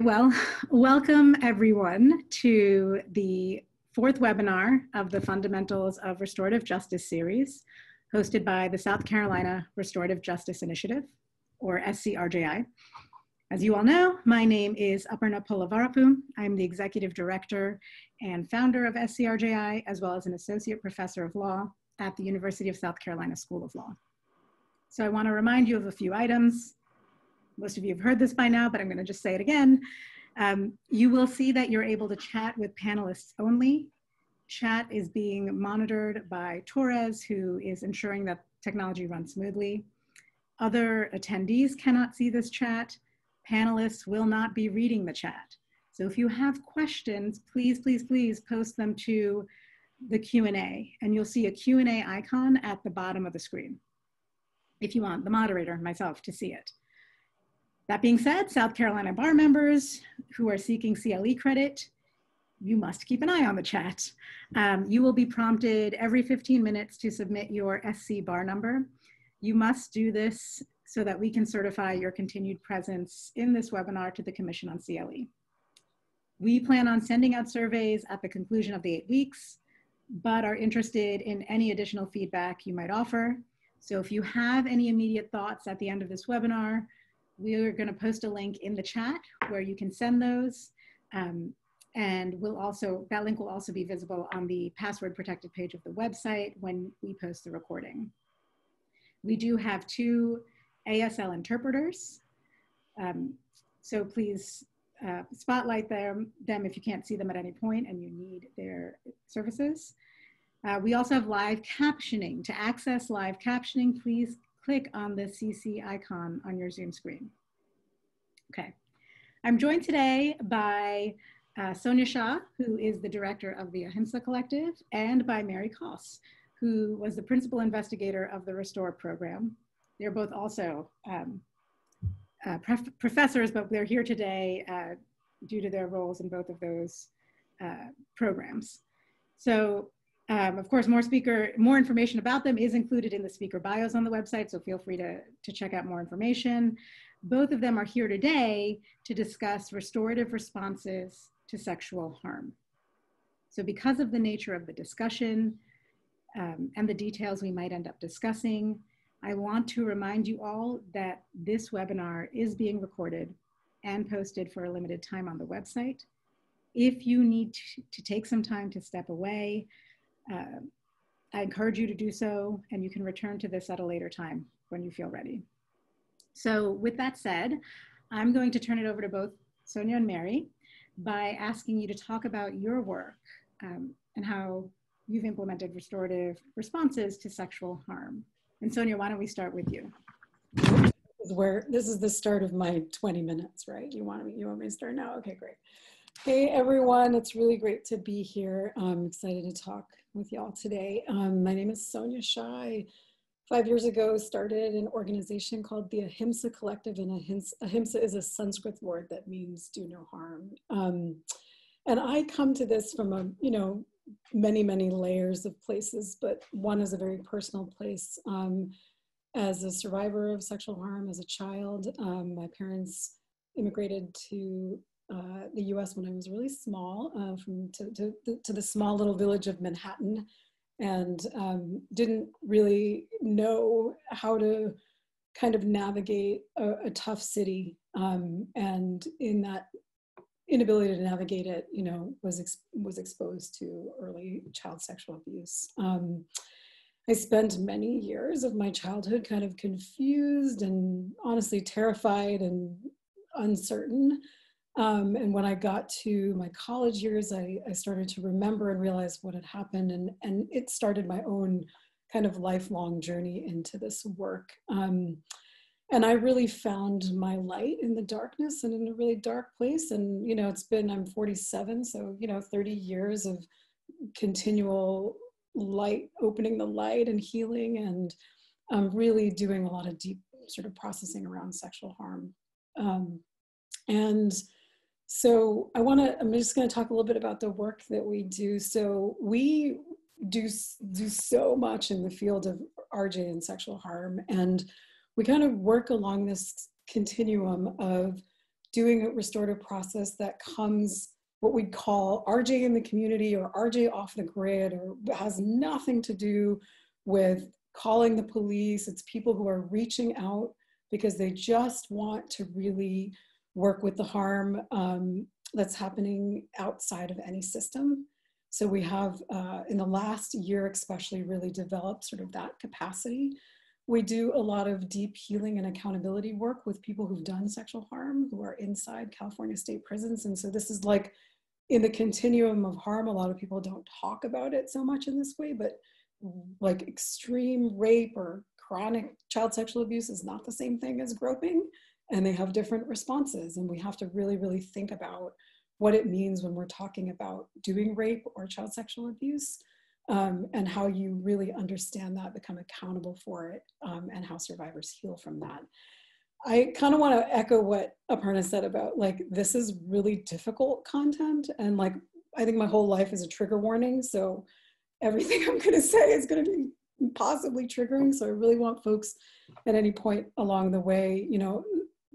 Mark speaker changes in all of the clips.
Speaker 1: Well, welcome everyone to the fourth webinar of the Fundamentals of Restorative Justice series, hosted by the South Carolina Restorative Justice Initiative, or SCRJI. As you all know, my name is Aparna Polavarapu. I'm the Executive Director and founder of SCRJI, as well as an Associate Professor of Law at the University of South Carolina School of Law. So I wanna remind you of a few items most of you have heard this by now, but I'm gonna just say it again. Um, you will see that you're able to chat with panelists only. Chat is being monitored by Torres, who is ensuring that technology runs smoothly. Other attendees cannot see this chat. Panelists will not be reading the chat. So if you have questions, please, please, please post them to the Q&A and you'll see a Q&A icon at the bottom of the screen if you want the moderator, myself, to see it. That being said, South Carolina bar members who are seeking CLE credit, you must keep an eye on the chat. Um, you will be prompted every 15 minutes to submit your SC bar number. You must do this so that we can certify your continued presence in this webinar to the Commission on CLE. We plan on sending out surveys at the conclusion of the eight weeks, but are interested in any additional feedback you might offer. So if you have any immediate thoughts at the end of this webinar, we're going to post a link in the chat where you can send those. Um, and we'll also, that link will also be visible on the password protected page of the website when we post the recording. We do have two ASL interpreters. Um, so please uh, spotlight them, them if you can't see them at any point and you need their services. Uh, we also have live captioning. To access live captioning, please click on the CC icon on your Zoom screen. Okay, I'm joined today by uh, Sonya Shah, who is the director of the Ahimsa Collective, and by Mary Koss, who was the principal investigator of the Restore program. They're both also um, uh, professors, but they're here today uh, due to their roles in both of those uh, programs. So um, of course, more speaker, more information about them is included in the speaker bios on the website, so feel free to, to check out more information. Both of them are here today to discuss restorative responses to sexual harm. So because of the nature of the discussion um, and the details we might end up discussing, I want to remind you all that this webinar is being recorded and posted for a limited time on the website. If you need to, to take some time to step away, uh, I encourage you to do so, and you can return to this at a later time when you feel ready. So with that said, I'm going to turn it over to both Sonya and Mary by asking you to talk about your work um, and how you've implemented restorative responses to sexual harm. And Sonya, why don't we start with you?
Speaker 2: This is where this is the start of my 20 minutes, right? You want me, you want me to start now? Okay, great. Hey everyone, it's really great to be here. I'm excited to talk with y'all today. Um, my name is Sonya Shah. Five years ago, started an organization called the Ahimsa Collective, and Ahimsa, Ahimsa is a Sanskrit word that means do no harm. Um, and I come to this from a, you know, many, many layers of places, but one is a very personal place. Um, as a survivor of sexual harm as a child, um, my parents immigrated to uh, the US when I was really small, uh, from to, to, to, the small little village of Manhattan, and um, didn't really know how to kind of navigate a, a tough city. Um, and in that inability to navigate it, you know, was ex was exposed to early child sexual abuse. Um, I spent many years of my childhood kind of confused and honestly terrified and uncertain um, and when I got to my college years, I, I, started to remember and realize what had happened. And, and it started my own kind of lifelong journey into this work. Um, and I really found my light in the darkness and in a really dark place. And, you know, it's been, I'm 47, so, you know, 30 years of continual light, opening the light and healing and um, really doing a lot of deep sort of processing around sexual harm. Um, and so I want to, I'm just going to talk a little bit about the work that we do. So we do, do so much in the field of RJ and sexual harm. And we kind of work along this continuum of doing a restorative process that comes what we'd call RJ in the community or RJ off the grid or has nothing to do with calling the police. It's people who are reaching out because they just want to really work with the harm um, that's happening outside of any system. So we have, uh, in the last year especially, really developed sort of that capacity. We do a lot of deep healing and accountability work with people who've done sexual harm who are inside California state prisons. And so this is like in the continuum of harm, a lot of people don't talk about it so much in this way, but like extreme rape or chronic child sexual abuse is not the same thing as groping and they have different responses and we have to really really think about what it means when we're talking about doing rape or child sexual abuse um, and how you really understand that become accountable for it um, and how survivors heal from that. I kind of want to echo what aparna said about like this is really difficult content and like i think my whole life is a trigger warning so everything i'm going to say is going to be possibly triggering so i really want folks at any point along the way you know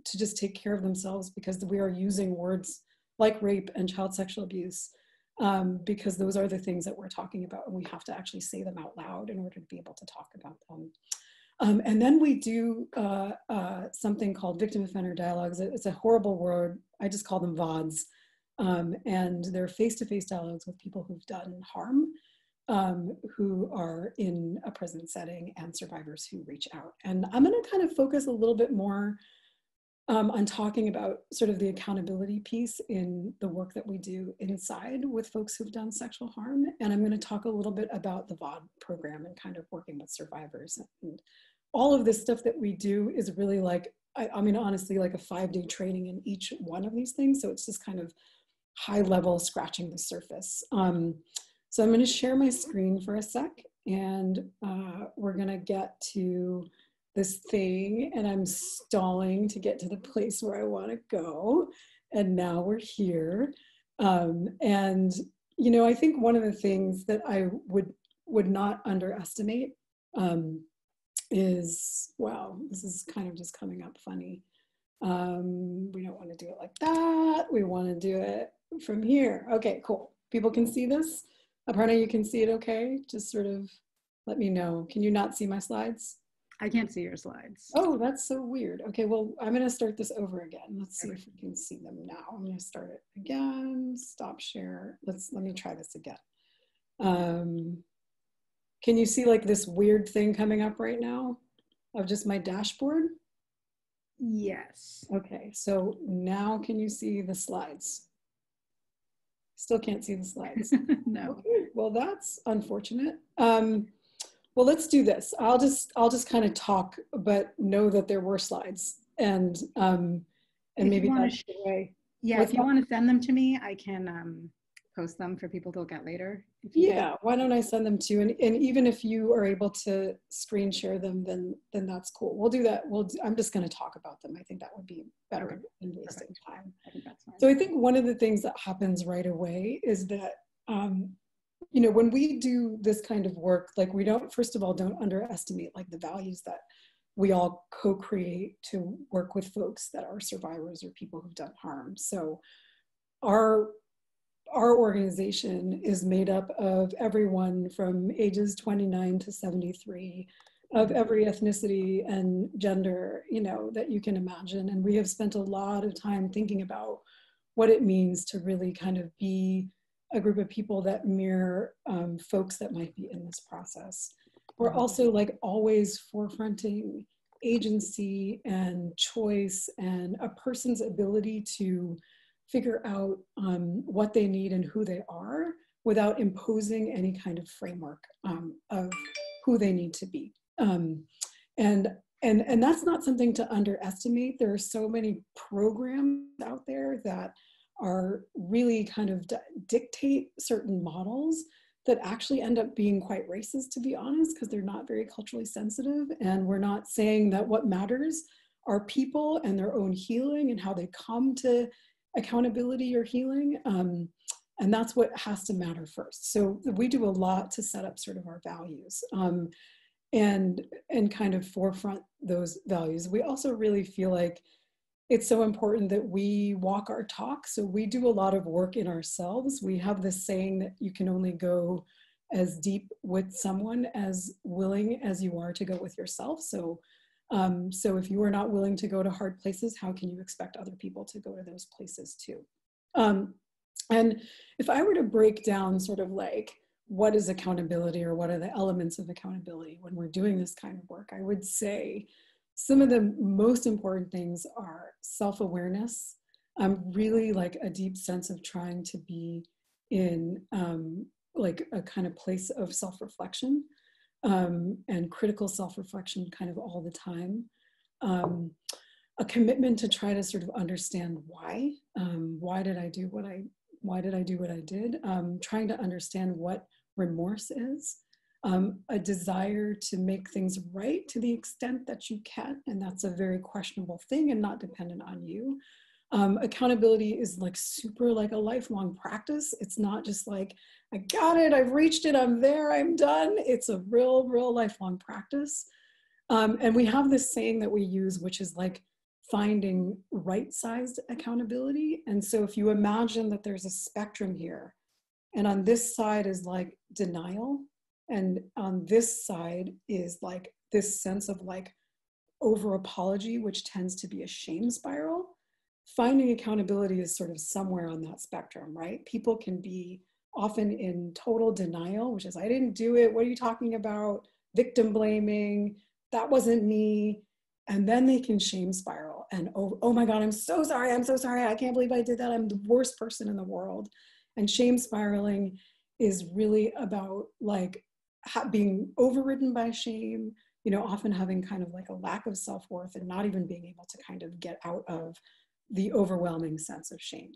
Speaker 2: to just take care of themselves because we are using words like rape and child sexual abuse um, because those are the things that we're talking about and we have to actually say them out loud in order to be able to talk about them. Um, and then we do uh, uh, something called victim offender dialogues. It's a horrible word. I just call them VODs. Um, and they're face-to-face dialogues with people who've done harm, um, who are in a prison setting and survivors who reach out. And I'm gonna kind of focus a little bit more um, on talking about sort of the accountability piece in the work that we do inside with folks who've done sexual harm. And I'm going to talk a little bit about the VOD program and kind of working with survivors. And all of this stuff that we do is really like, I, I mean, honestly, like a five day training in each one of these things. So it's just kind of high level scratching the surface. Um, so I'm going to share my screen for a sec and uh, we're going to get to this thing and I'm stalling to get to the place where I want to go. And now we're here. Um, and, you know, I think one of the things that I would would not underestimate um, is, wow, this is kind of just coming up funny. Um, we don't want to do it like that. We want to do it from here. Okay, cool. People can see this. Aparna, you can see it okay? Just sort of let me know. Can you not see my slides?
Speaker 1: I can't see your slides.
Speaker 2: Oh, that's so weird. Okay, well, I'm going to start this over again. Let's see if we can see them now. I'm going to start it again. Stop share. Let's let me try this again. Um, can you see like this weird thing coming up right now of just my dashboard?
Speaker 1: Yes.
Speaker 2: Okay, so now can you see the slides? Still can't see the slides.
Speaker 1: no.
Speaker 2: Okay, well, that's unfortunate. Um, well, let's do this. I'll just I'll just kind of talk, but know that there were slides, and um, and
Speaker 1: If
Speaker 2: maybe that's the way.
Speaker 1: Yeah,
Speaker 2: What's
Speaker 1: if you
Speaker 2: that?
Speaker 1: want to send them to me, I can um, post them for people to look at later.
Speaker 2: Yeah, why don't I send them to you? And, and even if you are able to screen share them, then then that's cool. We'll do that. We'll. Do, I'm just going to talk about them. I think that would be better
Speaker 1: Okay,
Speaker 2: than wasting time.
Speaker 1: I think that's fine.
Speaker 2: So I think one of the things that happens right away is that, um, you know, when we do this kind of work, like we don't, first of all, don't underestimate like the values that we all co-create to work with folks that are survivors or people who've done harm. So our our organization is made up of everyone from ages 29 to 73 of every ethnicity and gender you know that you can imagine and we have spent a lot of time thinking about what it means to really kind of be a group of people that mirror um, folks that might be in this process we're
Speaker 1: Mhm.
Speaker 2: also like always forefronting agency and choice and a person's ability to figure out um, what they need and who they are without imposing any kind of framework um, of who they need to be. Um, and, and, and that's not something to underestimate. There are so many programs out there that are really kind of di- dictate certain models that actually end up being quite racist, to be honest, because they're not very culturally sensitive. And we're not saying that what matters are people and their own healing and how they come to accountability or healing. Um, and that's what has to matter first. So we do a lot to set up sort of our values um, and and kind of forefront those values. We also really feel like it's so important that we walk our talk. So we do a lot of work in ourselves. We have this saying that you can only go as deep with someone as willing as you are to go with yourself. So, um, so if you are not willing to go to hard places, how can you expect other people to go to those places too? Um, and if I were to break down sort of like what is accountability or what are the elements of accountability when we're doing this kind of work, I would say some of the most important things are self-awareness. Um, really like a deep sense of trying to be in um, like a kind of place of self-reflection um, and critical self-reflection kind of all the time. Um, a commitment to try to sort of understand why um, why did i do what i why did i do what i did? Um, trying to understand what remorse is um, a desire to make things right to the extent that you can. And that's a very questionable thing and not dependent on you. Um, accountability is like super like a lifelong practice. It's not just like, I got it, I've reached it, I'm there, I'm done. It's a real, real lifelong practice. Um, and we have this saying that we use, which is like finding right sized accountability. And so if you imagine that there's a spectrum here, and on this side is like denial, and on this side is like this sense of like over apology, which tends to be a shame spiral. Finding accountability is sort of somewhere on that spectrum, right? People can be often in total denial, which is, I didn't do it. What are you talking about? Victim blaming. That wasn't me. And then they can shame spiral and, oh, oh my God, I'm so sorry. I'm so sorry. I can't believe I did that. I'm the worst person in the world. And shame spiraling is really about like being overridden by shame, you know, often having kind of like a lack of self worth and not even being able to kind of get out of the overwhelming sense of shame.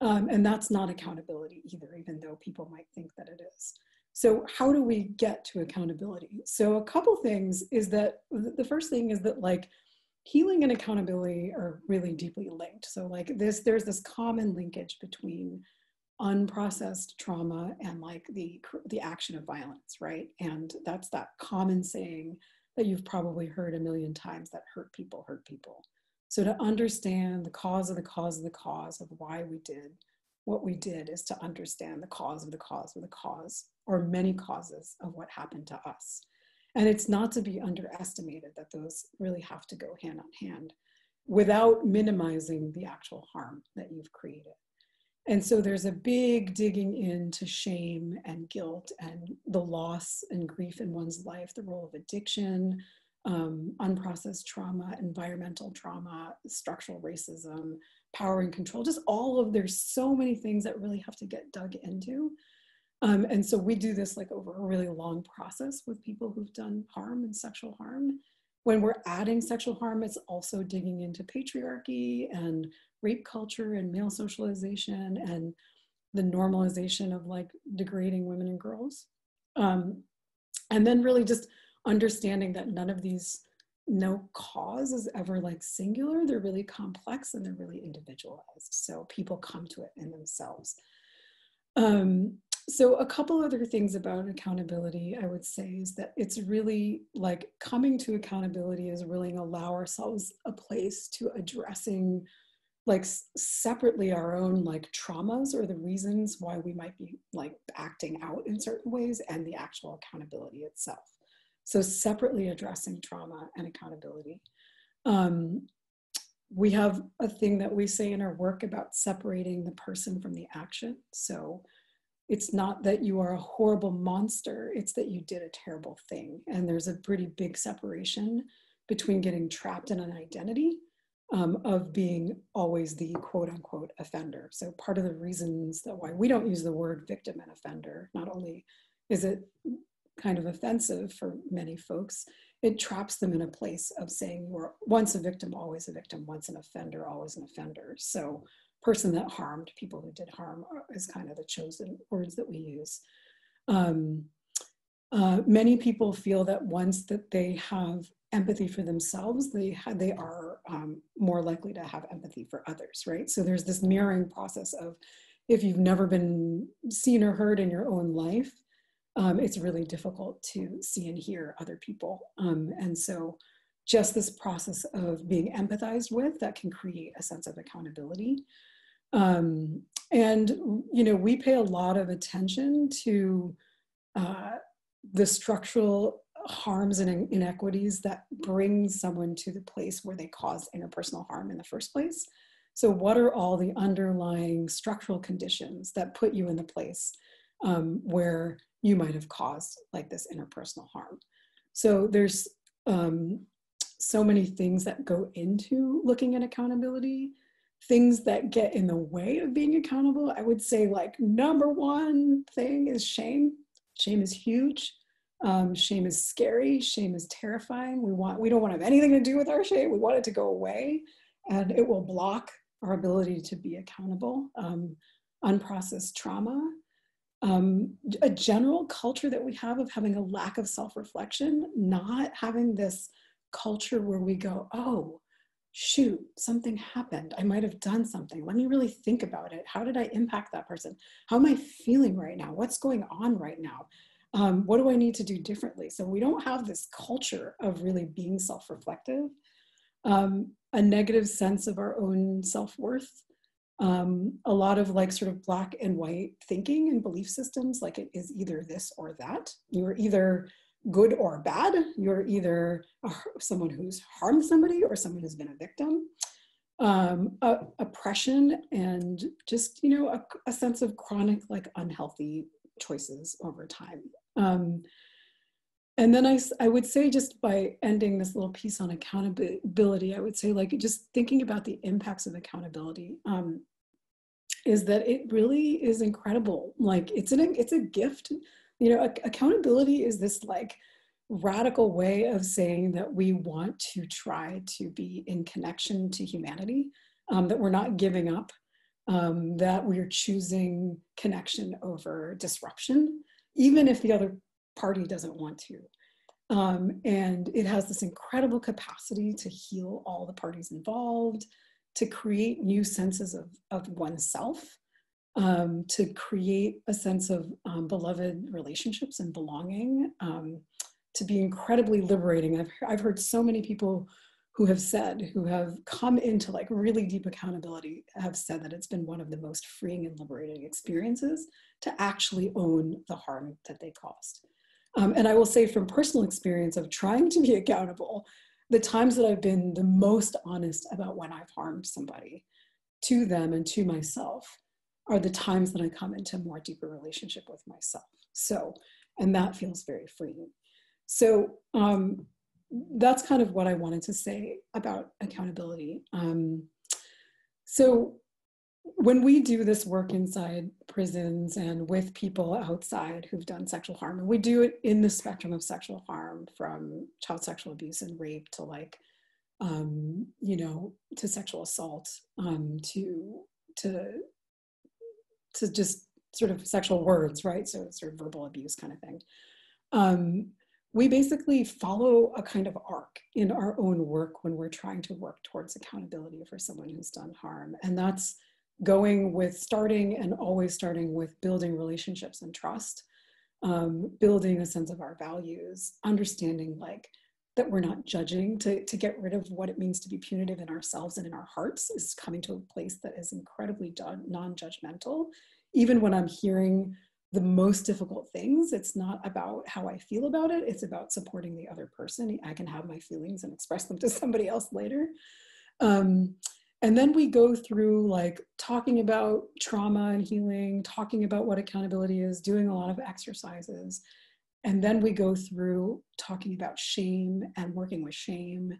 Speaker 2: Um, and that's not accountability either, even though people might think that it is. So, how do we get to accountability? So, a couple things is that the first thing is that, like, healing and accountability are really deeply linked. So, like, this, there's this common linkage between unprocessed trauma and like the the action of violence right? And that's that common saying that you've probably heard a million times that hurt people hurt people. So to understand the cause of the cause of the cause of why we did what we did is to understand the cause of the cause of the cause or many causes of what happened to us. And it's not to be underestimated that those really have to go hand on hand without minimizing the actual harm that you've created and so there's a big digging into shame and guilt and the loss and grief in one's life, the role of addiction, um, unprocessed trauma, environmental trauma, structural racism, power and control, just all of there's so many things that really have to get dug into. Um, and so we do this like over a really long process with people who've done harm and sexual harm. When we're adding sexual harm, it's also digging into patriarchy and rape culture and male socialization and the normalization of like degrading women and girls. Um, and then really just understanding that none of these no cause is ever like singular. They're really complex and they're really individualized. So people come to it in themselves. Um, so a couple other things about accountability i would say is that it's really like coming to accountability is really allow ourselves a place to addressing like separately our own like traumas or the reasons why we might be like acting out in certain ways and the actual accountability itself. So separately addressing trauma and accountability. Um, we have a thing that we say in our work about separating the person from the action. So it's not that you are a horrible monster it's that you did a terrible thing. And there's a pretty big separation between getting trapped in an identity um, of being always the quote unquote offender. So part of the reasons that why we don't use the word victim and offender, not only is it kind of offensive for many folks, it traps them in a place of saying you are once a victim, always a victim, once an offender, always an offender. So person that harmed, people who did harm is kind of the chosen words that we use. Um, uh, many people feel that once that they have empathy for themselves, they they are um, more likely to have empathy for others, right? So there's this mirroring process of if you've never been seen or heard in your own life, um, it's really difficult to see and hear other people. Um, and so just this process of being empathized with that can create a sense of accountability. Um, and, you know, we pay a lot of attention to uh, the structural harms and inequities that bring someone to the place where they cause interpersonal harm in the first place. So, what are all the underlying structural conditions that put you in the place um, where you might have caused like this interpersonal harm? So, there's um, so many things that go into looking at accountability things that get in the way of being accountable i would say like number one thing is shame shame is huge um, shame is scary shame is terrifying we want we don't want to have anything to do with our shame we want it to go away and it will block our ability to be accountable um, unprocessed trauma um, a general culture that we have of having a lack of self-reflection not having this culture where we go, oh, shoot, something happened. I might have done something. Let me really think about it. How did I impact that person? How am I feeling right now? What's going on right now? Um, what do I need to do differently? So we don't have this culture of really being self reflective, um, a negative sense of our own self worth. Um, a lot of like sort of black and white thinking and belief systems, like it is either this or that. You're either good or bad. You're either a, someone who's harmed somebody or someone who's been a victim. Um, oppression and just you know a, a, sense of chronic like unhealthy choices over time. Um, and then I, I would say just by ending this little piece on accountability, I would say like just thinking about the impacts of accountability um, is that it really is incredible. Like it's an it's a gift you know accountability is this like radical way of saying that we want to try to be in connection to humanity um, that we're not giving up um, that we're choosing connection over disruption even if the other party doesn't want to um, and it has this incredible capacity to heal all the parties involved to create new senses of, of oneself um, to create a sense of um, beloved relationships and belonging, um, to be incredibly liberating. I've, I've heard so many people who have said, who have come into like really deep accountability, have said that it's been one of the most freeing and liberating experiences to actually own the harm that they caused. Um, and I will say from personal experience of trying to be accountable, the times that I've been the most honest about when I've harmed somebody to them and to myself are the times that I come into a more deeper relationship with myself. So, and that feels very freeing. So, um, that's kind of what I wanted to say about accountability. Um, so, when we do this work inside prisons and with people outside who've done sexual harm, and we do it in the spectrum of sexual harm from child sexual abuse and rape to like, um, you know, to sexual assault, um, to to to just sort of sexual words, right? So sort of verbal abuse kind of thing. Um, we basically follow a kind of arc in our own work when we're trying to work towards accountability for someone who's done harm. And that's going with starting and always starting with building relationships and trust, um, building a sense of our values, understanding like that we're not judging to, to get rid of what it means to be punitive in ourselves and in our hearts is coming to a place that is incredibly non-judgmental even when i'm hearing the most difficult things. It's not about how i feel about it. It's about supporting the other person. I can have my feelings and express them to somebody else later. Um, and then we go through like talking about trauma and healing talking about what accountability is doing a lot of exercises. And then we go through talking about shame and working with shame.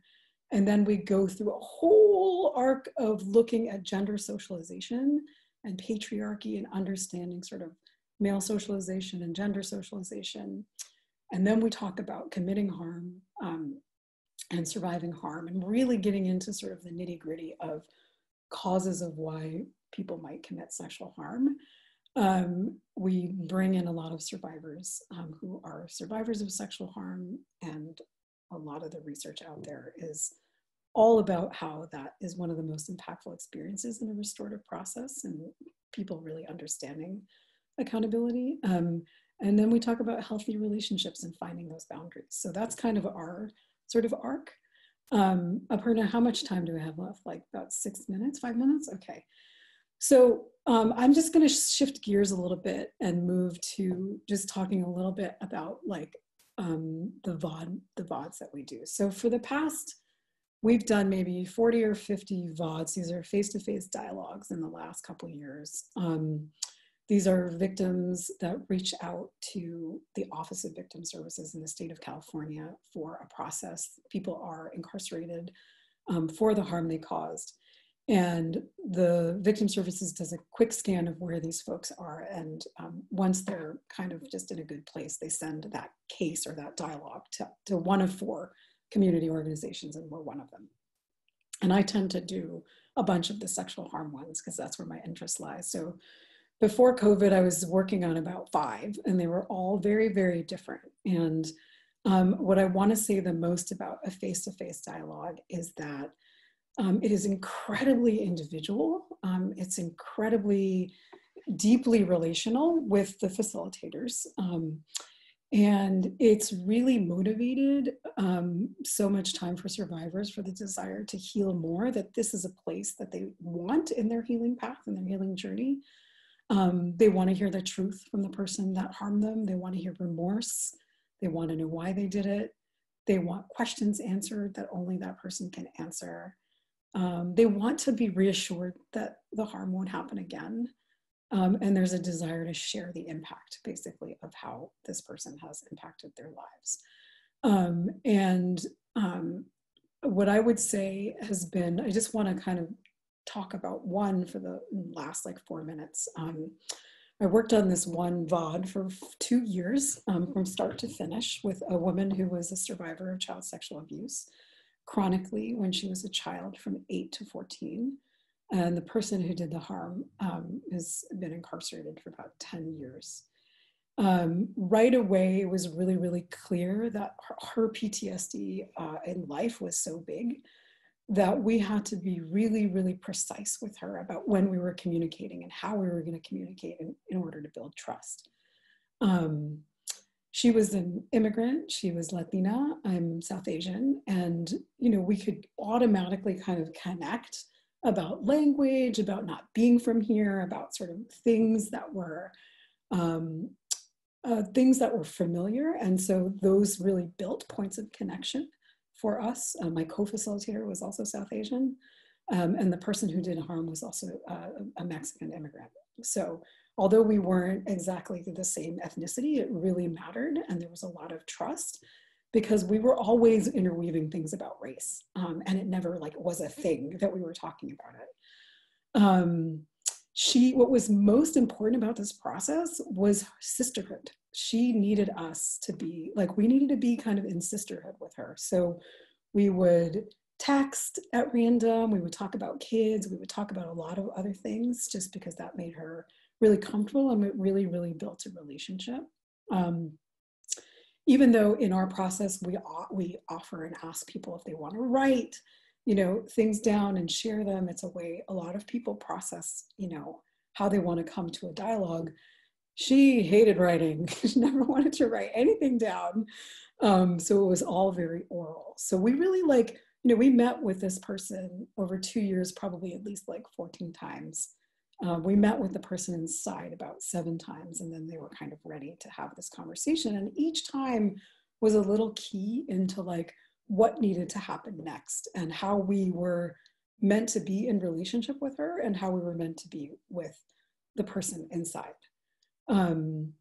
Speaker 2: And then we go through a whole arc of looking at gender socialization and patriarchy and understanding sort of male socialization and gender socialization. And then we talk about committing harm um, and surviving harm and really getting into sort of the nitty gritty of causes of why people might commit sexual harm um, we bring in a lot of survivors um, who are survivors of sexual harm, and a lot of the research out there is all about how that is one of the most impactful experiences in a restorative process and people really understanding accountability. Um, and then we talk about healthy relationships and finding those boundaries. So that's kind of our sort of arc. Um, Aparna, how much time do we have left? Like about six minutes, five minutes? Okay. So um, I'm just going to shift gears a little bit and move to just talking a little bit about like um, the VOD, the VODs that we do. So for the past, we've done maybe 40 or 50 VODs. These are face-to-face dialogues in the last couple years. Um, these are victims that reach out to the Office of Victim Services in the state of California for a process. People are incarcerated um, for the harm they caused. And the victim services does a quick scan of where these folks are. And um, once they're kind of just in a good place, they send that case or that dialogue to, to one of four community organizations, and we're one of them. And I tend to do a bunch of the sexual harm ones because that's where my interest lies. So before COVID, I was working on about five, and they were all very, very different. And um, what I want to say the most about a face to face dialogue is that um, it is incredibly individual. Um, it's incredibly deeply relational with the facilitators. Um, and it's really motivated um, so much time for survivors for the desire to heal more that this is a place that they want in their healing path and their healing journey. Um, they want to hear the truth from the person that harmed them. They want to hear remorse. They want to know why they did it. They want questions answered that only that person can answer. Um, they want to be reassured that the harm won't happen again. Um, and there's a desire to share the impact, basically, of how this person has impacted their lives. Um, and um, what I would say has been, I just want to kind of talk about one for the last like four minutes. Um, I worked on this one VOD for two years um, from start to finish with a woman who was a survivor of child sexual abuse chronically when she was a child from 8 to 14. And the person who did the harm um, has been incarcerated for about 10 years. Um, right away, it was really, really clear that her, her PTSD uh, in life was so big that we had to be really, really precise with her about when we were communicating and how we were going to communicate in, in order to build trust. Um, she was an immigrant she was latina i'm south asian and you know we could automatically kind of connect about language about not being from here about sort of things that were um, uh, things that were familiar and so those really built points of connection for us uh, my co-facilitator was also south asian um, and the person who did harm was also uh, a mexican immigrant so although we weren't exactly the same ethnicity, it really mattered. And there was a lot of trust because we were always interweaving things about race. Um, and it never like was a thing that we were talking about it. Um, she, what was most important about this process was sisterhood. She needed us to be like, we needed to be kind of in sisterhood with her. So we would text at random, we would talk about kids, we would talk about a lot of other things just because that made her really comfortable and it really, really built a relationship. Um, even though in our process we we offer and ask people if they want to write, you know, things down and share them. It's a way a lot of people process, you know, how they want to come to a dialogue. She hated writing. she never wanted to write anything down. Um, so it was all very oral. So we really like, you know, we met with this person over two years, probably at least like 14 times. Uh, we met with the person inside about seven times, and then they were kind of ready to have this conversation. And each time was a little key into like what needed to happen next and how we were meant to be in relationship with her and how we were meant to be with the person inside. Um,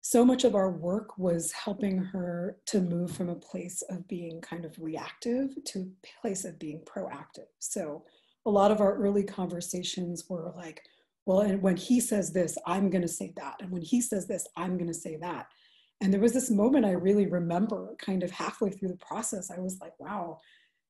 Speaker 2: so much of our work was helping her to move from a place of being kind of reactive to a place of being proactive. So a lot of our early conversations were like, well, and when he says this, I'm going to say that. And when he says this, I'm going to say that. And there was this moment I really remember kind of halfway through the process. I was like, wow,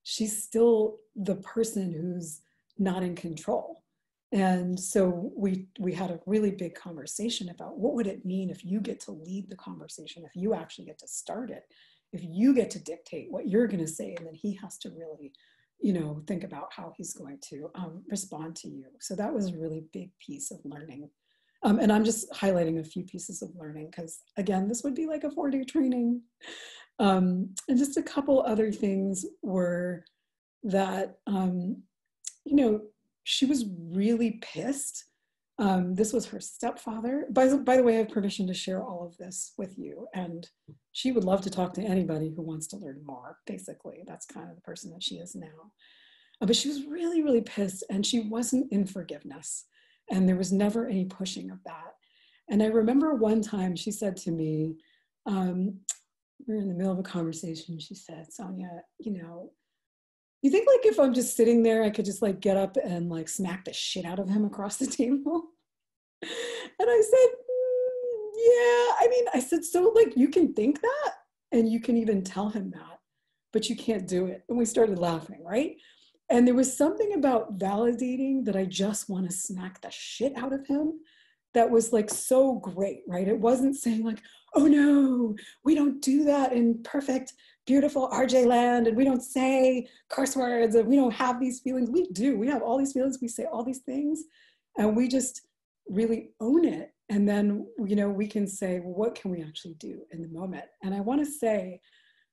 Speaker 2: she's still the person who's not in control. And so we we had a really big conversation about what would it mean if you get to lead the conversation, if you actually get to start it, if you get to dictate what you're going to say, and then he has to really you know, think about how he's going to um, respond to you. So that was a really big piece of learning. Um, and I'm just highlighting a few pieces of learning because again, this would be like a four day training. Um, and just a couple other things were that, um, you know, she was really pissed. Um, this was her stepfather. By, by the way, I have permission to share all of this with you. And she would love to talk to anybody who wants to learn more, basically. That's kind of the person that she is now. Uh, but she was really, really pissed and she wasn't in forgiveness. And there was never any pushing of that. And I remember one time she said to me, um, we were in the middle of a conversation. She said, Sonya, you know, you think like if I'm just sitting there, I could just like get up and like smack the shit out of him across the table? and I said, mm, yeah. I mean, I said, so like you can think that and you can even tell him that, but you can't do it. And we started laughing, right? And there was something about validating that I just want to smack the shit out of him that was like so great, right? It wasn't saying like, oh no, we don't do that in perfect, beautiful RJ land and we don't say curse words and we don't have these feelings. We do, we have all these feelings, we say all these things and we just really own it. And then, you know, we can say, well, what can we actually do in the moment? And I wanna say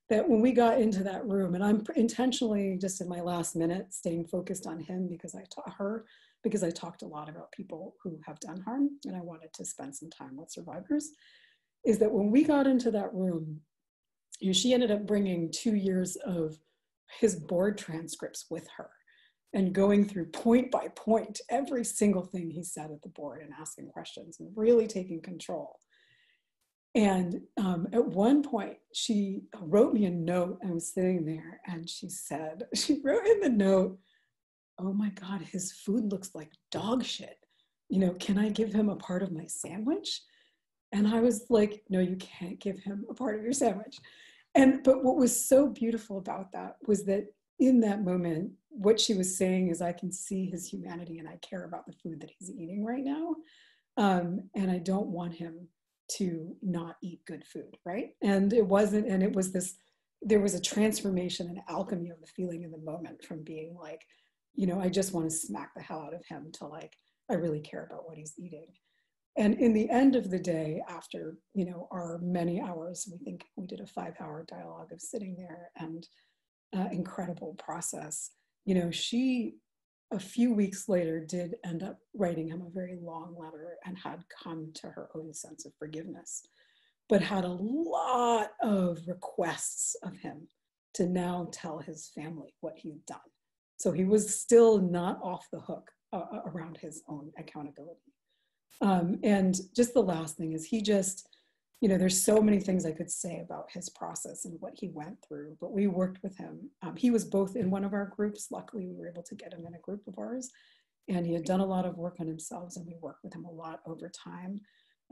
Speaker 2: that when we got into that room, and I'm intentionally just in my last minute staying focused on him because I taught her, because I talked a lot about people who have done harm and I wanted to spend some time with survivors, is that when we got into that room, you know, she ended up bringing two years of his board transcripts with her and going through point by point every single thing he said at the board and asking questions and really taking control. And um, at one point, she wrote me a note. I was sitting there and she said, she wrote in the note, Oh my God, his food looks like dog shit. You know, can I give him a part of my sandwich? And I was like, No, you can't give him a part of your sandwich. And but what was so beautiful about that was that in that moment, what she was saying is, I can see his humanity and I care about the food that he's eating right now. Um, and I don't want him to not eat good food, right? And it wasn't, and it was this, there was a transformation and alchemy of the feeling in the moment from being like, you know, I just want to smack the hell out of him to like, I really care about what he's eating. And in the end of the day, after, you know, our many hours, we think we did a five hour dialogue of sitting there and uh, incredible process, you know, she a few weeks later did end up writing him a very long letter and had come to her own sense of forgiveness, but had a lot of requests of him to now tell his family what he'd done. So he was still not off the hook uh around his own accountability. Um, and just the last thing is he just, you know, there's so many things I could say about his process and what he went through, but we worked with him. Um, he was both in one of our groups. Luckily, we were able to get him in a group of ours. And he had done a lot of work on himself, and we worked with him a lot over time.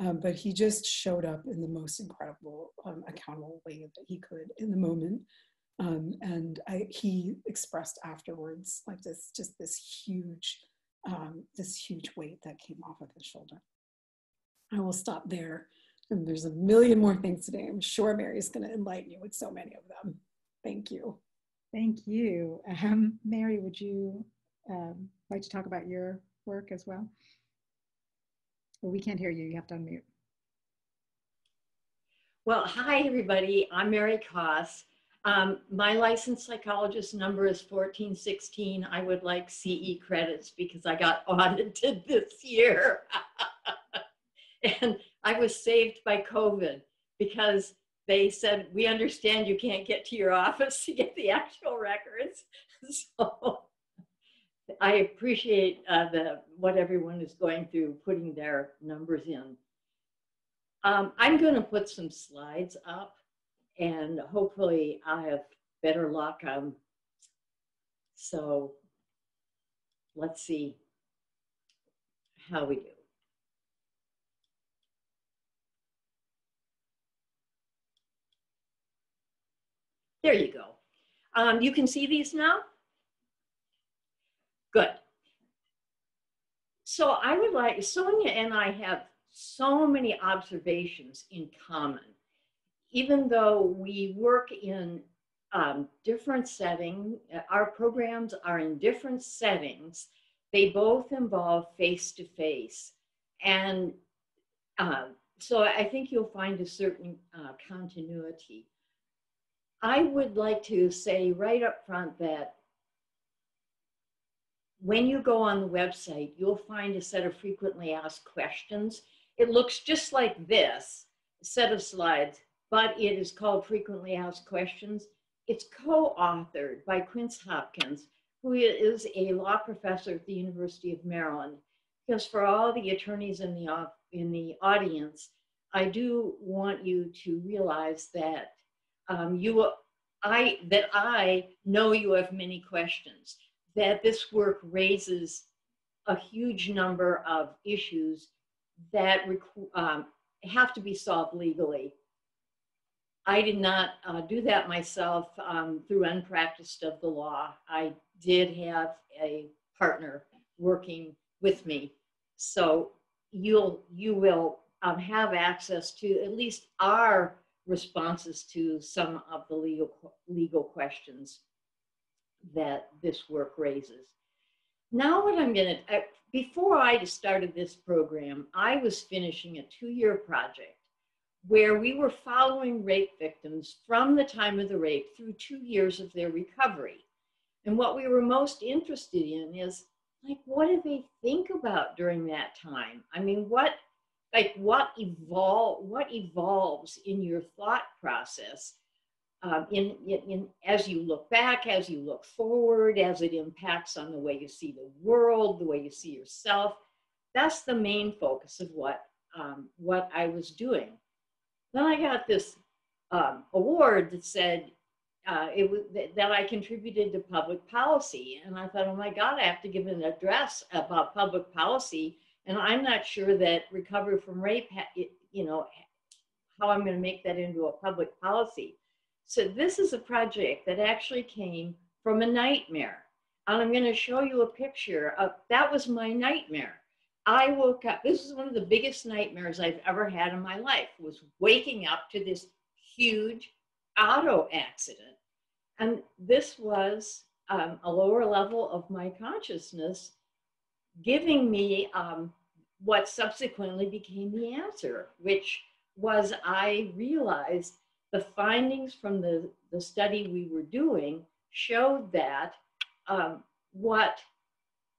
Speaker 2: Um, but he just showed up in the most incredible, um, accountable way that he could in the moment. Um, and I, he expressed afterwards like this, just this huge, um, this huge weight that came off of his shoulder. I will stop there. And there's a million more things today. I'm sure Mary's going to enlighten you with so many of them. Thank you.
Speaker 1: Thank you. Um, Mary, would you um, like to talk about your work as well? Well, we can't hear you. You have to unmute.
Speaker 3: Well, hi, everybody. I'm Mary Koss. Um, my licensed psychologist number is 1416. I would like CE credits because I got audited this year. and I was saved by COVID because they said, we understand you can't get to your office to get the actual records. So I appreciate uh, the, what everyone is going through, putting their numbers in. Um, I'm going to put some slides up and hopefully I'll have better luck. Um, so let's see how we do. There you go. Um, you can see these now? Good. So I would like, Sonya and I have so many observations in common. Even though we work in um, different settings, our programs are in different settings, they both involve face-to-face. -face. And uh, so I think you'll find a certain uh, continuity. I would like to say right up front that when you go on the website, you'll find a set of frequently asked questions. It looks just like this set of slides, but it is called Frequently Asked Questions. It's co-authored by Quince Hopkins, who is a law professor at the University of Maryland. Because for all the attorneys in the, in the audience, I do want you to realize that um, you, I, that I know you have many questions, that this work raises a huge number of issues that um, have to be solved legally. I did not uh, do that myself um, through unpracticed of the law. I did have a partner working with me. So you'll, you will um, have access to at least our responses to some of the legal, legal questions that this work raises. Now what I'm gonna, uh, before I started this program, I was finishing a two-year project where we were following rape victims from the time of the rape through two years of their recovery. And what we were most interested in is like, what do they think about during that time? I mean, what, like, what evolve, what evolves in your thought process um, in, in, in, as you look back, as you look forward, as it impacts on the way you see the world, the way you see yourself. That's the main focus of what, um, what I was doing. Then I got this um, award that said uh, it was th- that I contributed to public policy, and I thought, oh my God, I have to give an address about public policy, and I'm not sure that recovery from rape, ha- it, you know, how I'm going to make that into a public policy. So this is a project that actually came from a nightmare. And I'm going to show you a picture of that was my nightmare. I woke up, this is one of the biggest nightmares I've ever had in my life, was waking up to this huge auto accident. And this was um, a lower level of my consciousness giving me um, what subsequently became the answer, which was I realized the findings from the, the study we were doing showed that um, what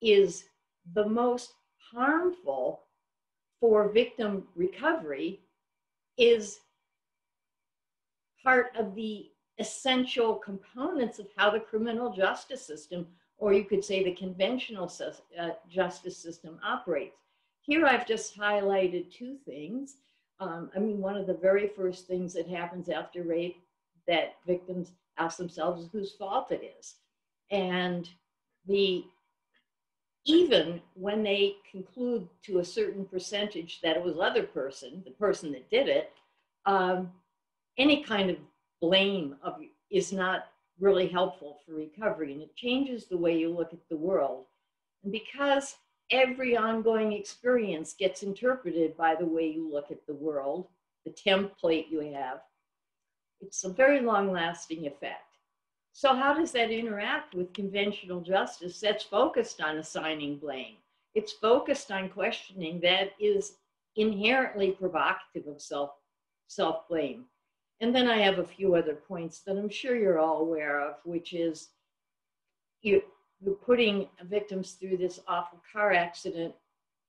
Speaker 3: is the most harmful for victim recovery is part of the essential components of how the criminal justice system, or you could say the conventional uh, justice system operates. Here I've just highlighted two things. Um, I mean, one of the very first things that happens after rape that victims ask themselves whose fault it is. And the even when they conclude to a certain percentage that it was other person, the person that did it, um, any kind of blame of is not really helpful for recovery, and it changes the way you look at the world. And because every ongoing experience gets interpreted by the way you look at the world, the template you have. It's a very long lasting effect. So, how does that interact with conventional justice that's focused on assigning blame? It's focused on questioning that is inherently provocative of self self blame. And then I have a few other points that I'm sure you're all aware of, which is you, you're putting victims through this awful car accident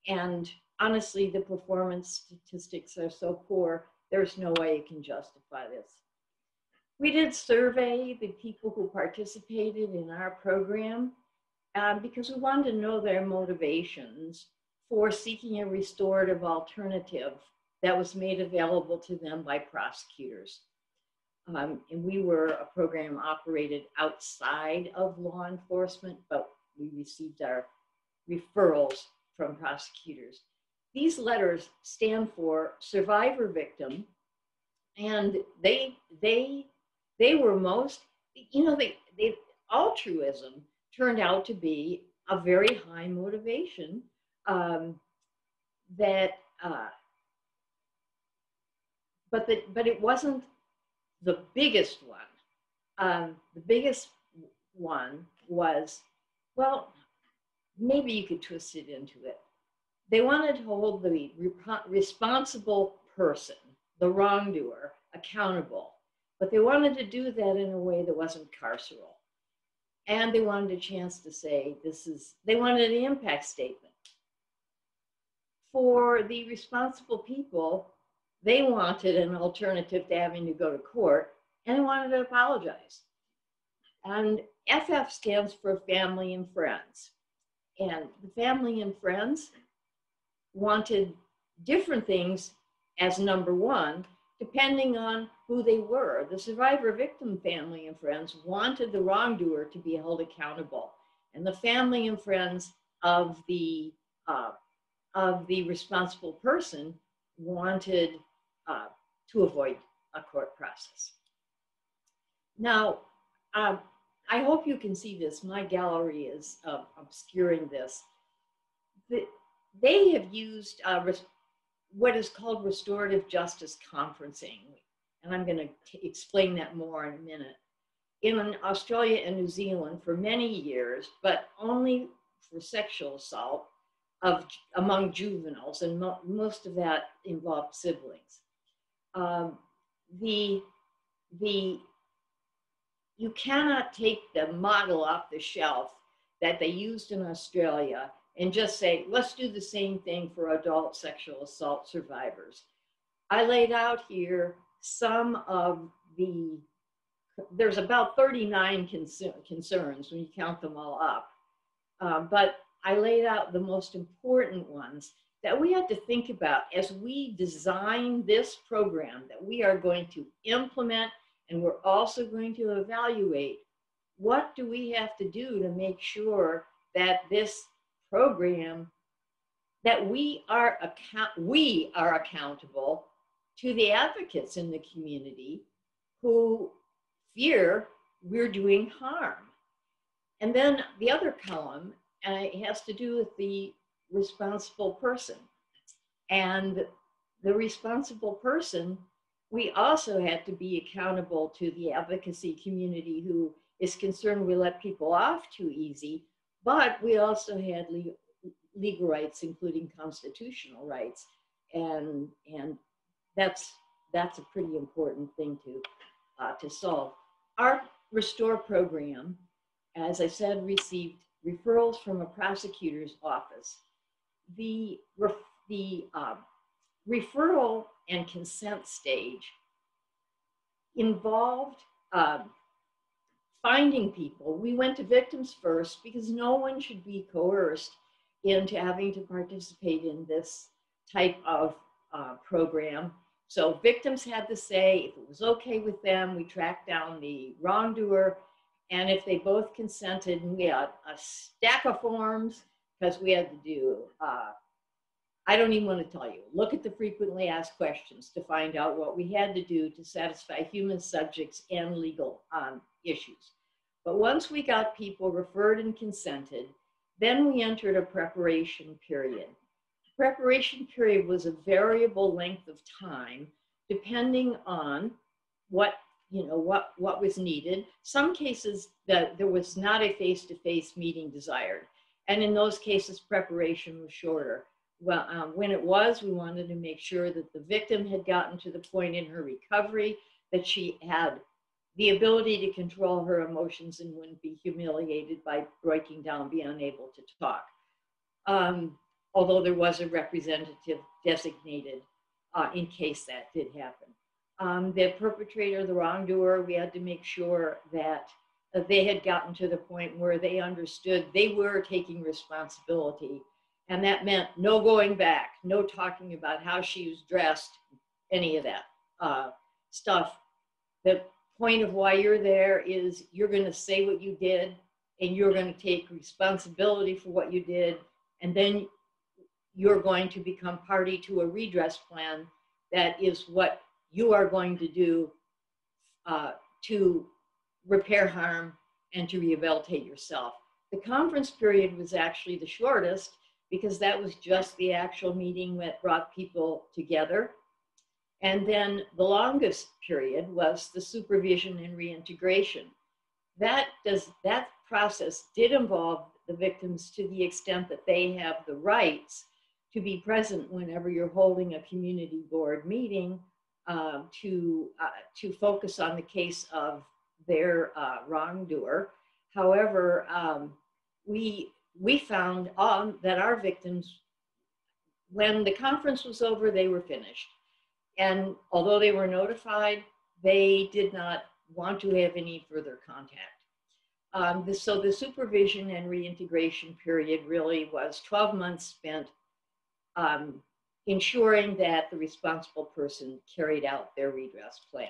Speaker 3: and honestly the performance statistics are so poor there's no way you can justify this we did survey the people who participated in our program um, because we wanted to know their motivations for seeking a restorative alternative that was made available to them by prosecutors um, and we were a program operated outside of law enforcement, but we received our referrals from prosecutors. These letters stand for survivor victim, and they they they were most you know they, they altruism turned out to be a very high motivation um, that uh, but that but it wasn't the biggest one, um, the biggest one was, well, maybe you could twist it into it. They wanted to hold the rep- responsible person, the wrongdoer, accountable. But they wanted to do that in a way that wasn't carceral. And they wanted a chance to say, this is, they wanted an impact statement. For the responsible people, they wanted an alternative to having to go to court and they wanted to apologize. And FF stands for family and friends. And the family and friends wanted different things as number one, depending on who they were. The survivor victim family and friends wanted the wrongdoer to be held accountable. And the family and friends of the, uh, of the responsible person wanted uh, to avoid a court process. Now, um, I hope you can see this. My gallery is uh, obscuring this. The, they have used uh, what is called restorative justice conferencing. And I'm going to explain that more in a minute. In Australia and New Zealand for many years, but only for sexual assault of among juveniles, and mo most of that involved siblings. Um, the the you cannot take the model off the shelf that they used in Australia and just say, let's do the same thing for adult sexual assault survivors. I laid out here some of the, there's about 39 concerns when you count them all up. Uh, but I laid out the most important ones that we had to think about as we design this program that we are going to implement and we're also going to evaluate what do we have to do to make sure that this program that we are account we are accountable to the advocates in the community who fear we're doing harm. And then the other column uh, has to do with the responsible person. And the responsible person, we also have to be accountable to the advocacy community who is concerned we let people off too easy but we also had legal, legal rights, including constitutional rights. And, and that's, that's a pretty important thing to, uh, to solve. Our Restore program, as I said, received referrals from a prosecutor's office. The, the uh, referral and consent stage involved uh, finding people. We went to victims first because no one should be coerced into having to participate in this type of uh, program. So victims had to say if it was okay with them, we tracked down the wrongdoer. And if they both consented, we had a stack of forms because we had to do, uh, I don't even want to tell you, look at the frequently asked questions to find out what we had to do to satisfy human subjects and legal um, issues. But once we got people referred and consented, then we entered a preparation period. The Preparation period was a variable length of time depending on what you know what what was needed. Some cases that there was not a face-to-face -face meeting desired. And in those cases preparation was shorter. Well um, when it was we wanted to make sure that the victim had gotten to the point in her recovery that she had the ability to control her emotions and wouldn't be humiliated by breaking down, be unable to talk. Um, although there was a representative designated uh, in case that did happen. Um, the perpetrator, the wrongdoer, we had to make sure that uh, they had gotten to the point where they understood they were taking responsibility. And that meant no going back, no talking about how she was dressed, any of that uh, stuff that point of why you're there is you're going to say what you did and you're going to take responsibility for what you did and then you're going to become party to a redress plan that is what you are going to do uh, to repair harm and to rehabilitate yourself. The conference period was actually the shortest because that was just the actual meeting that brought people together and then the longest period was the supervision and reintegration. That does that process did involve the victims to the extent that they have the rights to be present whenever you're holding a community board meeting uh, to, uh, to focus on the case of their uh, wrongdoer. However, um, we, we found um, that our victims, when the conference was over, they were finished. And although they were notified, they did not want to have any further contact. Um, the, so the supervision and reintegration period really was 12 months spent um, ensuring that the responsible person carried out their redress plan.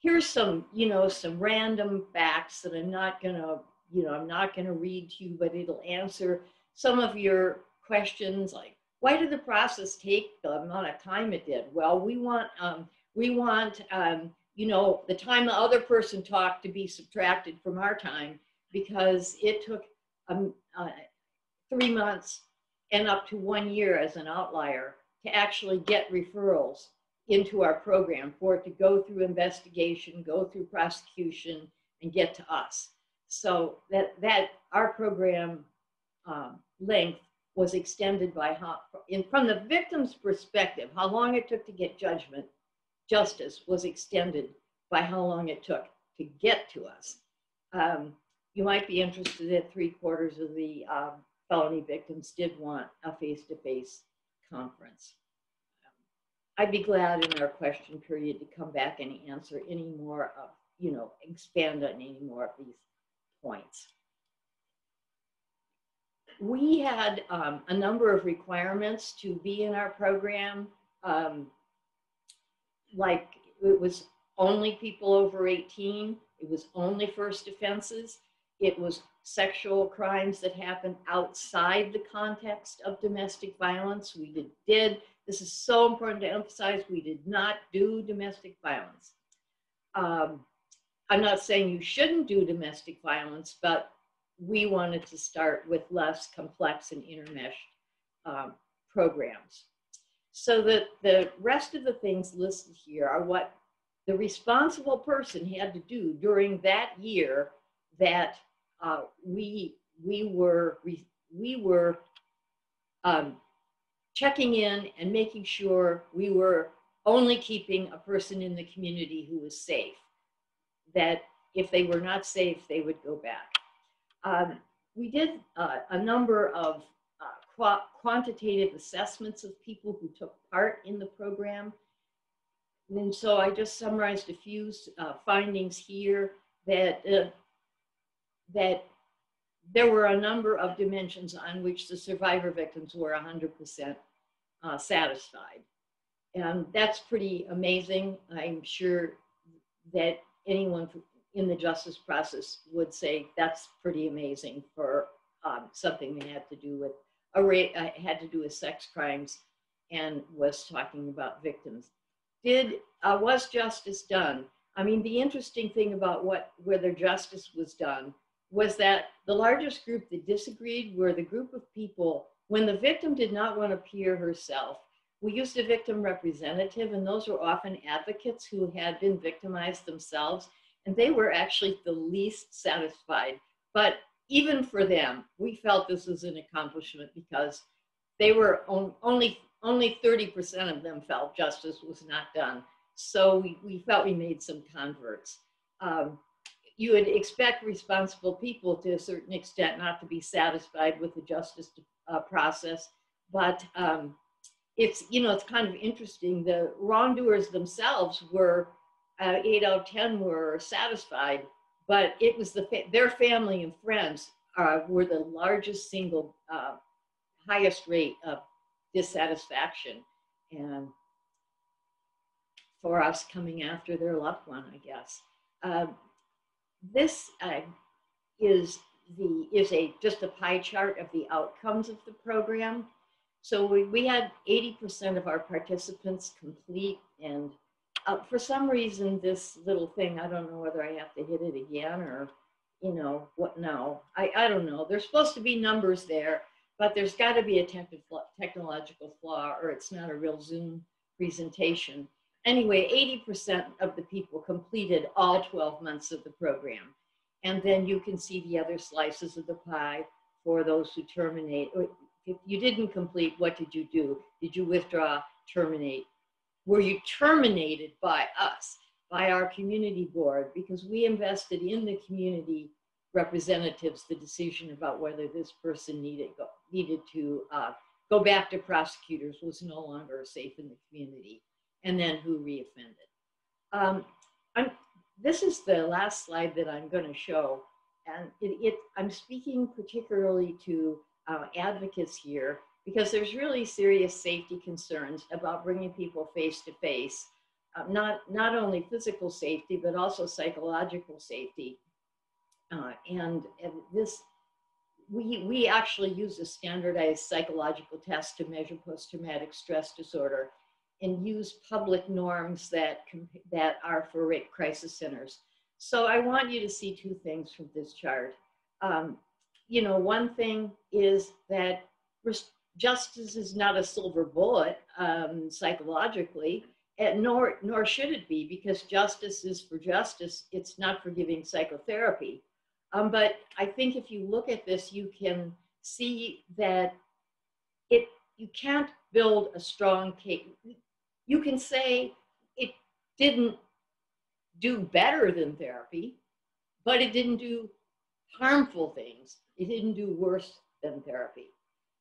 Speaker 3: Here's some, you know, some random facts that I'm not gonna, you know, I'm not gonna read to you, but it'll answer some of your questions like, why did the process take the amount of time it did? Well, we want, um, we want, um, you know, the time the other person talked to be subtracted from our time because it took um, uh, three months and up to one year as an outlier to actually get referrals into our program for it to go through investigation, go through prosecution, and get to us. So that, that our program um, length was extended by how, in, from the victim's perspective, how long it took to get judgment, justice was extended by how long it took to get to us. Um, you might be interested that three quarters of the um, felony victims did want a face-to-face conference. I'd be glad in our question period to come back and answer any more of, you know, expand on any more of these points. We had um, a number of requirements to be in our program. Um, like it was only people over 18, it was only first offenses, it was sexual crimes that happened outside the context of domestic violence. We did, did, this is so important to emphasize, we did not do domestic violence. Um, I'm not saying you shouldn't do domestic violence, but we wanted to start with less complex and intermeshed um, programs. So that the rest of the things listed here are what the responsible person had to do during that year that uh, we we were we were um, checking in and making sure we were only keeping a person in the community who was safe. That if they were not safe, they would go back. Um, we did uh, a number of uh, qu quantitative assessments of people who took part in the program. And so I just summarized a few uh, findings here that uh, that there were a number of dimensions on which the survivor victims were 100% uh, satisfied. And that's pretty amazing. I'm sure that anyone in the justice process would say that's pretty amazing for um, something that had to do with a uh, had to do with sex crimes and was talking about victims. Did uh, was justice done? I mean, the interesting thing about what whether justice was done was that the largest group that disagreed were the group of people when the victim did not want to appear herself. We used a victim representative, and those were often advocates who had been victimized themselves, and they were actually the least satisfied. But even for them, we felt this was an accomplishment because they were on, only only 30% of them felt justice was not done. So we, we felt we made some converts. Um, you would expect responsible people to a certain extent not to be satisfied with the justice uh, process, but um, it's, you know, it's kind of interesting. The wrongdoers themselves were, uh, eight out of 10 were satisfied, but it was the, fa their family and friends uh, were the largest single, uh, highest rate of dissatisfaction. And for us coming after their loved one, I guess. Uh, this uh, is the is a just a pie chart of the outcomes of the program. So we, we had 80% of our participants complete and uh, for some reason this little thing, I don't know whether I have to hit it again or, you know, what now. I, I don't know. There's supposed to be numbers there, but there's got to be a technological flaw or it's not a real Zoom presentation. Anyway, 80% of the people completed all 12 months of the program. And then you can see the other slices of the pie for those who terminate. If you didn't complete, what did you do? Did you withdraw, terminate? Were you terminated by us, by our community board, because we invested in the community representatives the decision about whether this person needed go, needed to uh, go back to prosecutors was no longer safe in the community, and then who reoffended. Um, I'm, this is the last slide that I'm going to show, and it, it, I'm speaking particularly to uh, advocates here because there's really serious safety concerns about bringing people face to face, uh, not not only physical safety but also psychological safety, uh, and, and this we, we actually use a standardized psychological test to measure post-traumatic stress disorder and use public norms that, that are for rape crisis centers. So I want you to see two things from this chart. Um, you know, one thing is that justice is not a silver bullet um, psychologically, and nor, nor should it be because justice is for justice. It's not for giving psychotherapy. Um, but I think if you look at this, you can see that it you can't build a strong case. You can say it didn't do better than therapy, but it didn't do harmful things. It didn't do worse than therapy.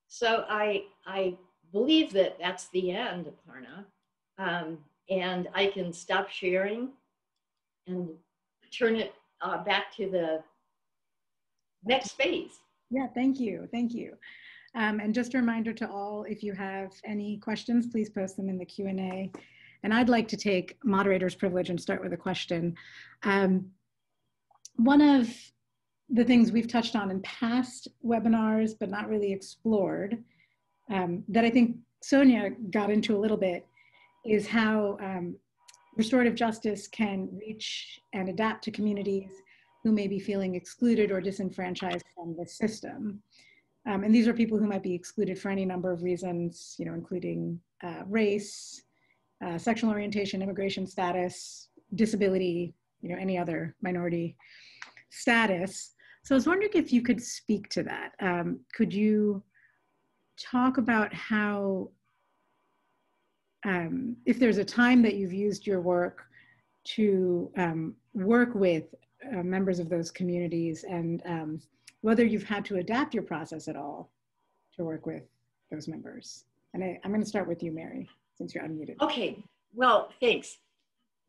Speaker 3: So I I believe that that's the end of Parna, um, and I can stop sharing and turn it uh, back to the next phase.
Speaker 1: Yeah, thank you. Thank you. Um, and just a reminder to all, if you have any questions, please post them in the Q&A. And I'd like to take moderator's privilege and start with a question. Um, one of the things we've touched on in past webinars, but not really explored, um, that I think Sonya got into a little bit, is how um, restorative justice can reach and adapt to communities who may be feeling excluded or disenfranchised from the system. Um, and these are people who might be excluded for any number of reasons, you know, including uh, race, uh, sexual orientation, immigration status, disability, you know, any other minority status. So I was wondering if you could speak to that. Um, could you talk about how, um, if there's a time that you've used your work to um, work with uh, members of those communities and um, whether you've had to adapt your process at all to work with those members. And I, am going to start with you, Mary, since you're unmuted.
Speaker 3: Okay, well, thanks.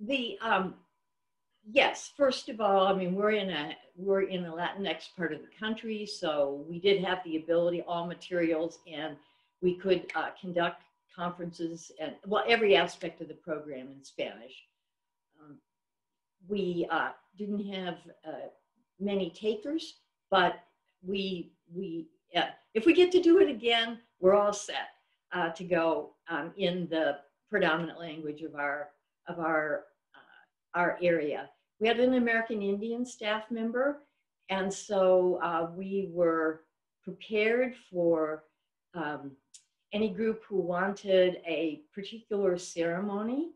Speaker 3: The um, yes, first of all, I mean we're in a we're in a Latinx part of the country, so we did have the ability, all materials, and we could uh, conduct conferences and well every aspect of the program in Spanish. Um, we uh, didn't have uh, many takers, but we we if we get to do it again, we're all set uh, to go um, in the predominant language of our of our our area. We had an American Indian staff member, and so uh, we were prepared for um, any group who wanted a particular ceremony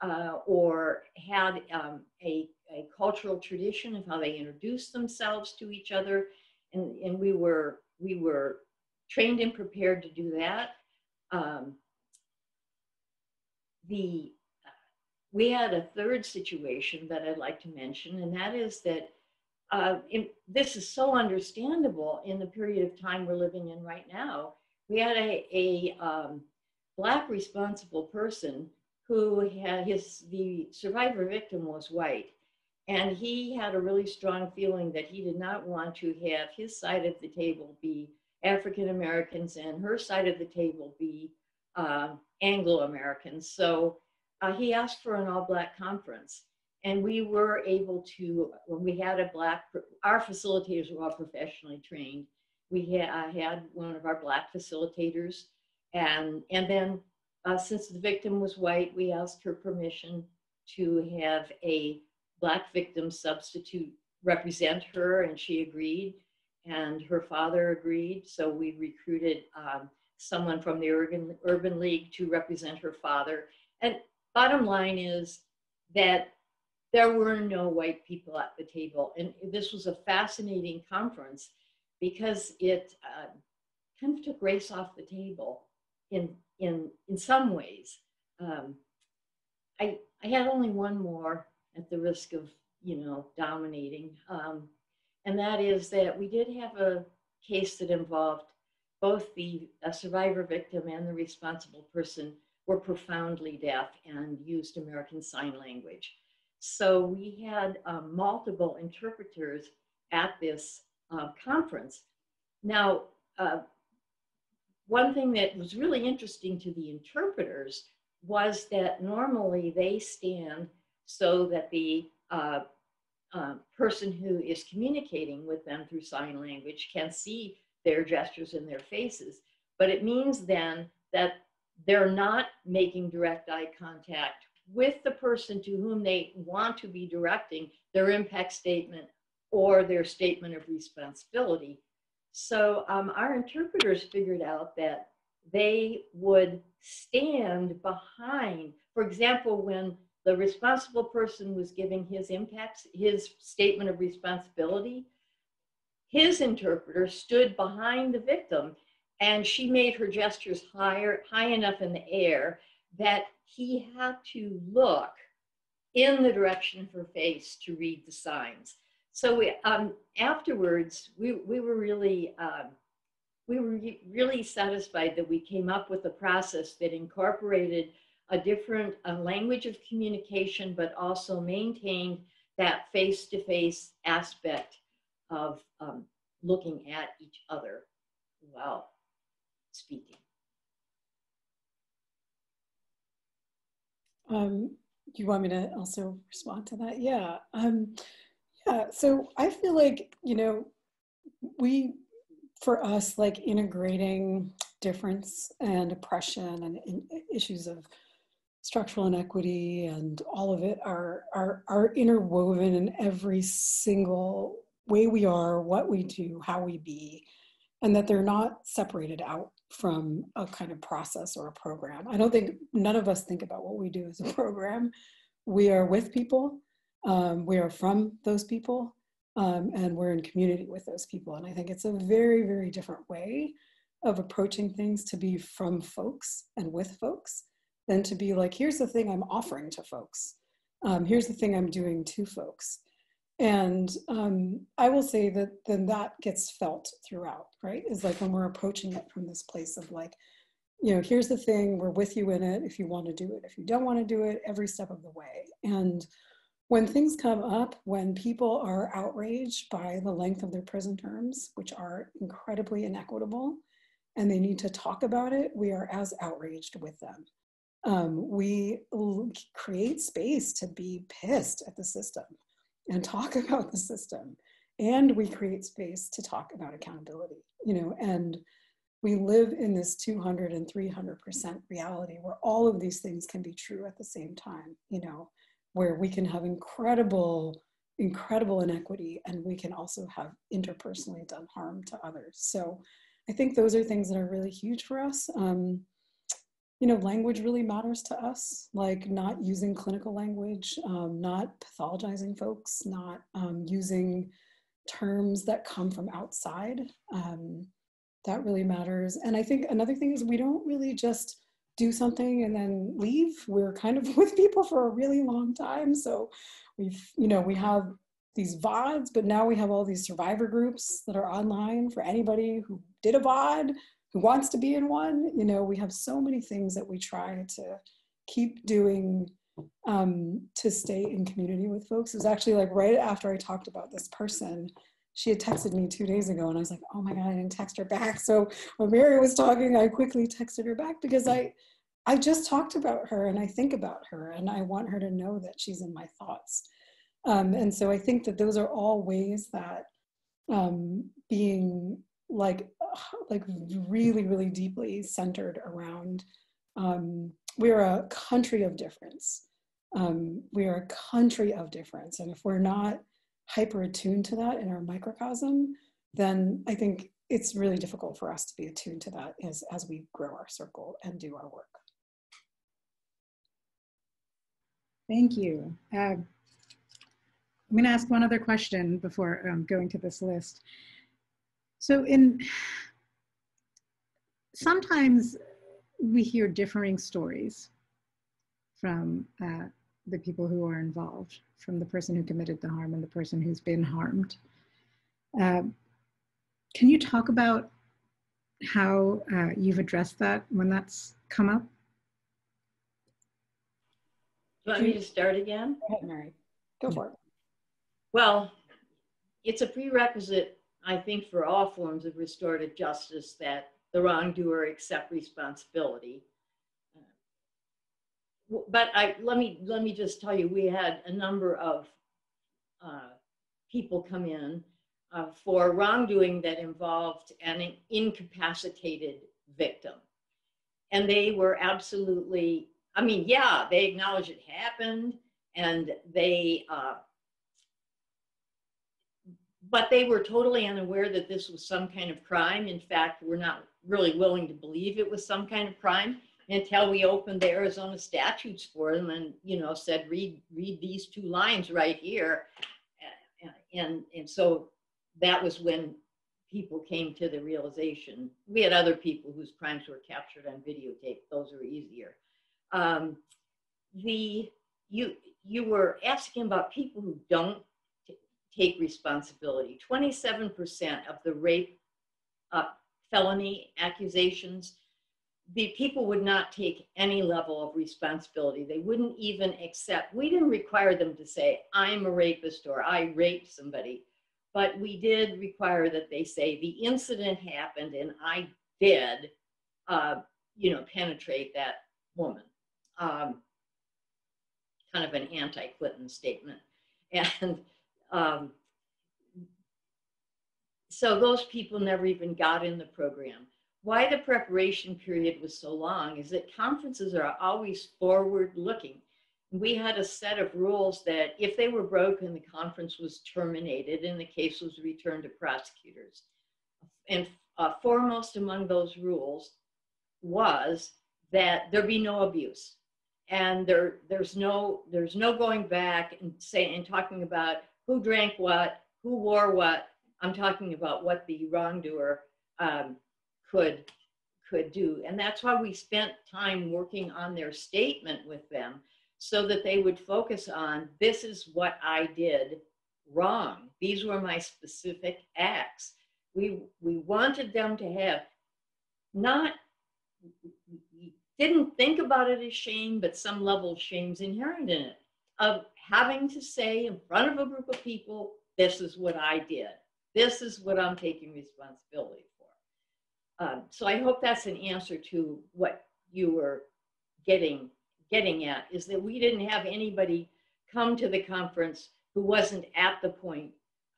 Speaker 3: uh, or had um, a a cultural tradition of how they introduced themselves to each other. And, and we were, we were trained and prepared to do that. Um, the, we had a third situation that I'd like to mention, and that is that uh, in, this is so understandable in the period of time we're living in right now. We had a, a um, black responsible person who had his the survivor victim was white and he had a really strong feeling that he did not want to have his side of the table be African Americans and her side of the table be uh, Anglo Americans. So uh, he asked for an all black conference. And we were able to, when we had a black, our facilitators were all professionally trained. We had, had one of our black facilitators. And, and then uh, since the victim was white, we asked her permission to have a black victim substitute represent her and she agreed and her father agreed so we recruited um, someone from the urban, urban league to represent her father and bottom line is that there were no white people at the table and this was a fascinating conference because it uh, kind of took race off the table in in in some ways um, I, I had only one more at the risk of, you know, dominating. Um, and that is that we did have a case that involved both the survivor victim and the responsible person were profoundly deaf and used American Sign Language. So we had um, multiple interpreters at this uh, conference. Now, uh, one thing that was really interesting to the interpreters was that normally they stand so that the uh, uh, person who is communicating with them through sign language can see their gestures and their faces. But it means then that they're not making direct eye contact with the person to whom they want to be directing their impact statement or their statement of responsibility. So um, our interpreters figured out that they would stand behind, for example, when the responsible person was giving his impacts, his statement of responsibility, his interpreter stood behind the victim and she made her gestures higher, high enough in the air that he had to look in the direction of her face to read the signs. So we, um, afterwards, we, we were really, um, we were really satisfied that we came up with a process that incorporated a different a language of communication, but also maintained that face-to-face aspect of um, looking at each other while speaking.
Speaker 2: Um, do you want me to also respond to that? Yeah. Um, yeah. So I feel like, you know, we, for us, like integrating difference and oppression and, and issues of structural inequity and all of it are, are, are interwoven in every single way we are, what we do, how we be, and that they're not separated out from a kind of process or a program. I don't think none of us think about what we do as a program. We are with people, um, we are from those people, um, and we're in community with those people. And I think it's a very, very different way of approaching things to be from folks and with folks than to be like, here's the thing I'm offering to folks. Um, here's the thing I'm doing to folks. And um, I will say that then that gets felt throughout, right? Is like when we're approaching it from this place of like, you know, here's the thing, we're with you in it if you want to do it. If you don't want to do it, every step of the way. And when things come up, when people are outraged by the length of their prison terms, which are incredibly inequitable, and they need to talk about it, we are as outraged with them. Um, we create space to be pissed at the system and talk about the system. And we create space to talk about accountability you know and we live in this 200 and 300 percent reality where all of these things can be true at the same time you know where we can have incredible incredible inequity and we can also have interpersonally done harm to others. So i think those are things that are really huge for us. Um, you know, language really matters to us, like not using clinical language, um, not pathologizing folks, not um, using terms that come from outside. Um, that really matters. And I think another thing is we don't really just do something and then leave. We're kind of with people for a really long time. So we've, you know, we have these VODs, but now we have all these survivor groups that are online for anybody who did a VOD who wants to be in one. You know, we have so many things that we try to keep doing um, to stay in community with folks. It was actually like right after I talked about this person, she had texted me two days ago and I was like, oh my God, I didn't text her back. So when Mary was talking, I quickly texted her back because I, I just talked about her and I think about her and I want her to know that she's in my thoughts. Um, and so I think that those are all ways that um, being like like really really deeply centered around um, we're a country of difference. Um, we are a country of difference. And if we're not hyper attuned to that in our microcosm then i think it's really difficult for us to be attuned to that as, as we grow our circle and do our work.
Speaker 1: Thank you. Uh, i'm going to ask one other question before um, going to this list so in sometimes we hear differing stories from uh, the people who are involved, from the person who committed the harm and the person who's been harmed. Uh, can you talk about how uh, you've addressed that when that's come up?
Speaker 3: Do you want me to start again?
Speaker 2: Go ahead, Mary. Go for it.
Speaker 3: Well, it's a prerequisite, I think, for all forms of restorative justice that the wrongdoer accept responsibility. But I let me let me just tell you, we had a number of uh, people come in uh, for wrongdoing that involved an incapacitated victim, and they were absolutely. I mean, yeah, they acknowledge it happened, and they uh, but they were totally unaware that this was some kind of crime. In fact, we're not really willing to believe it was some kind of crime until we opened the Arizona statutes for them and you know said read read these two lines right here, and and, so that was when people came to the realization. We had other people whose crimes were captured on videotape; those are easier. Um, the you you were asking about people who don't take responsibility. 27% of the rape uh, felony accusations, the people would not take any level of responsibility. They wouldn't even accept, we didn't require them to say, I'm a rapist or I raped somebody, but we did require that they say the incident happened and I did, uh, you know, penetrate that woman. Um, kind of an anti-Clinton statement. And um, so those people never even got in the program. Why the preparation period was so long is that conferences are always forward looking. We had a set of rules that if they were broken, the conference was terminated and the case was returned to prosecutors. And uh, foremost among those rules was that there be no abuse and there there's no there's no going back and saying and talking about who drank what, who wore what. I'm talking about what the wrongdoer um, could could do, and that's why we spent time working on their statement with them, so that they would focus on this is what I did wrong. These were my specific acts. We we wanted them to have not didn't think about it as shame, but some level of shame's inherent in it of having to say in front of a group of people, this is what I did. This is what I'm taking responsibility for. Um, so I hope that's an answer to what you were getting getting at is that we didn't have anybody come to the conference who wasn't at the point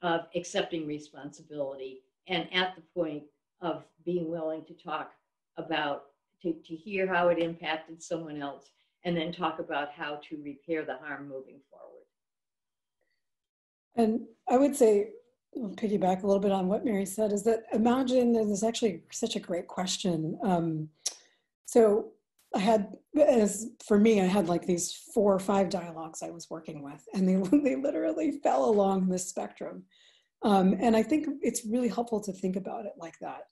Speaker 3: of accepting responsibility and at the point of being willing to talk about to, to hear how it impacted someone else and then talk about how to repair the harm moving forward.
Speaker 2: And I would say, I'll piggyback a little bit on what Mary said, is that imagine, this is actually such a great question. Um, so I had, as for me, I had like these four or five dialogues I was working with, and they, they literally fell along this spectrum. Um, and I think it's really helpful to think about it like that.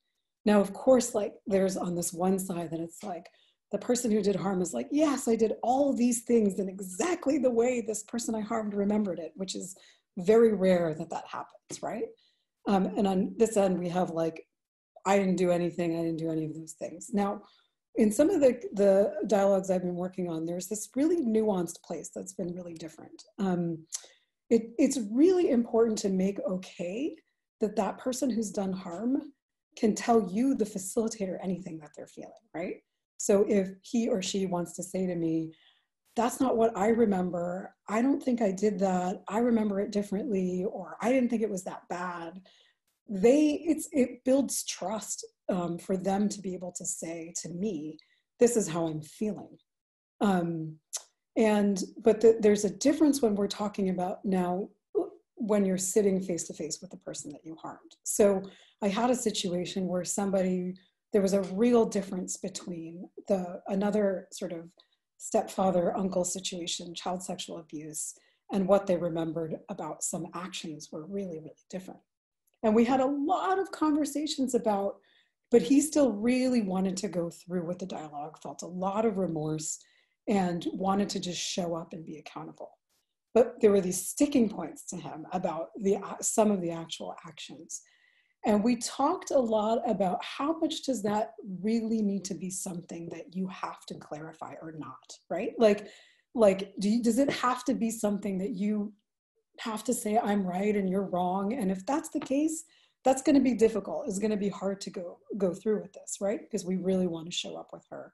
Speaker 2: Now, of course, like there's on this one side that it's like, the person who did harm is like, yes, I did all these things in exactly the way this person I harmed remembered it, which is very rare that that happens, right? Um, and on this end, we have like, I didn't do anything, I didn't do any of those things. Now, in some of the, the dialogues I've been working on, there's this really nuanced place that's been really different. Um, it, it's really important to make okay that that person who's done harm can tell you, the facilitator, anything that they're feeling, right? So if he or she wants to say to me, that's not what I remember, I don't think I did that, I remember it differently, or I didn't think it was that bad, they, it's, it builds trust um, for them to be able to say to me, this is how I'm feeling. Um, and, but the, there's a difference when we're talking about now when you're sitting face to face with the person that you harmed. So I had a situation where somebody there was a real difference between the another sort of stepfather uncle situation child sexual abuse and what they remembered about some actions were really really different and we had a lot of conversations about but he still really wanted to go through with the dialogue felt a lot of remorse and wanted to just show up and be accountable. But there were these sticking points to him about the, some of the actual actions. And we talked a lot about how much does that really need to be something that you have to clarify or not, right? Like, like do you, does it have to be something that you have to say I'm right and you're wrong? And if that's the case, that's going to be difficult. It's going to be hard to go go through with this, right? Because we really want to show up with her.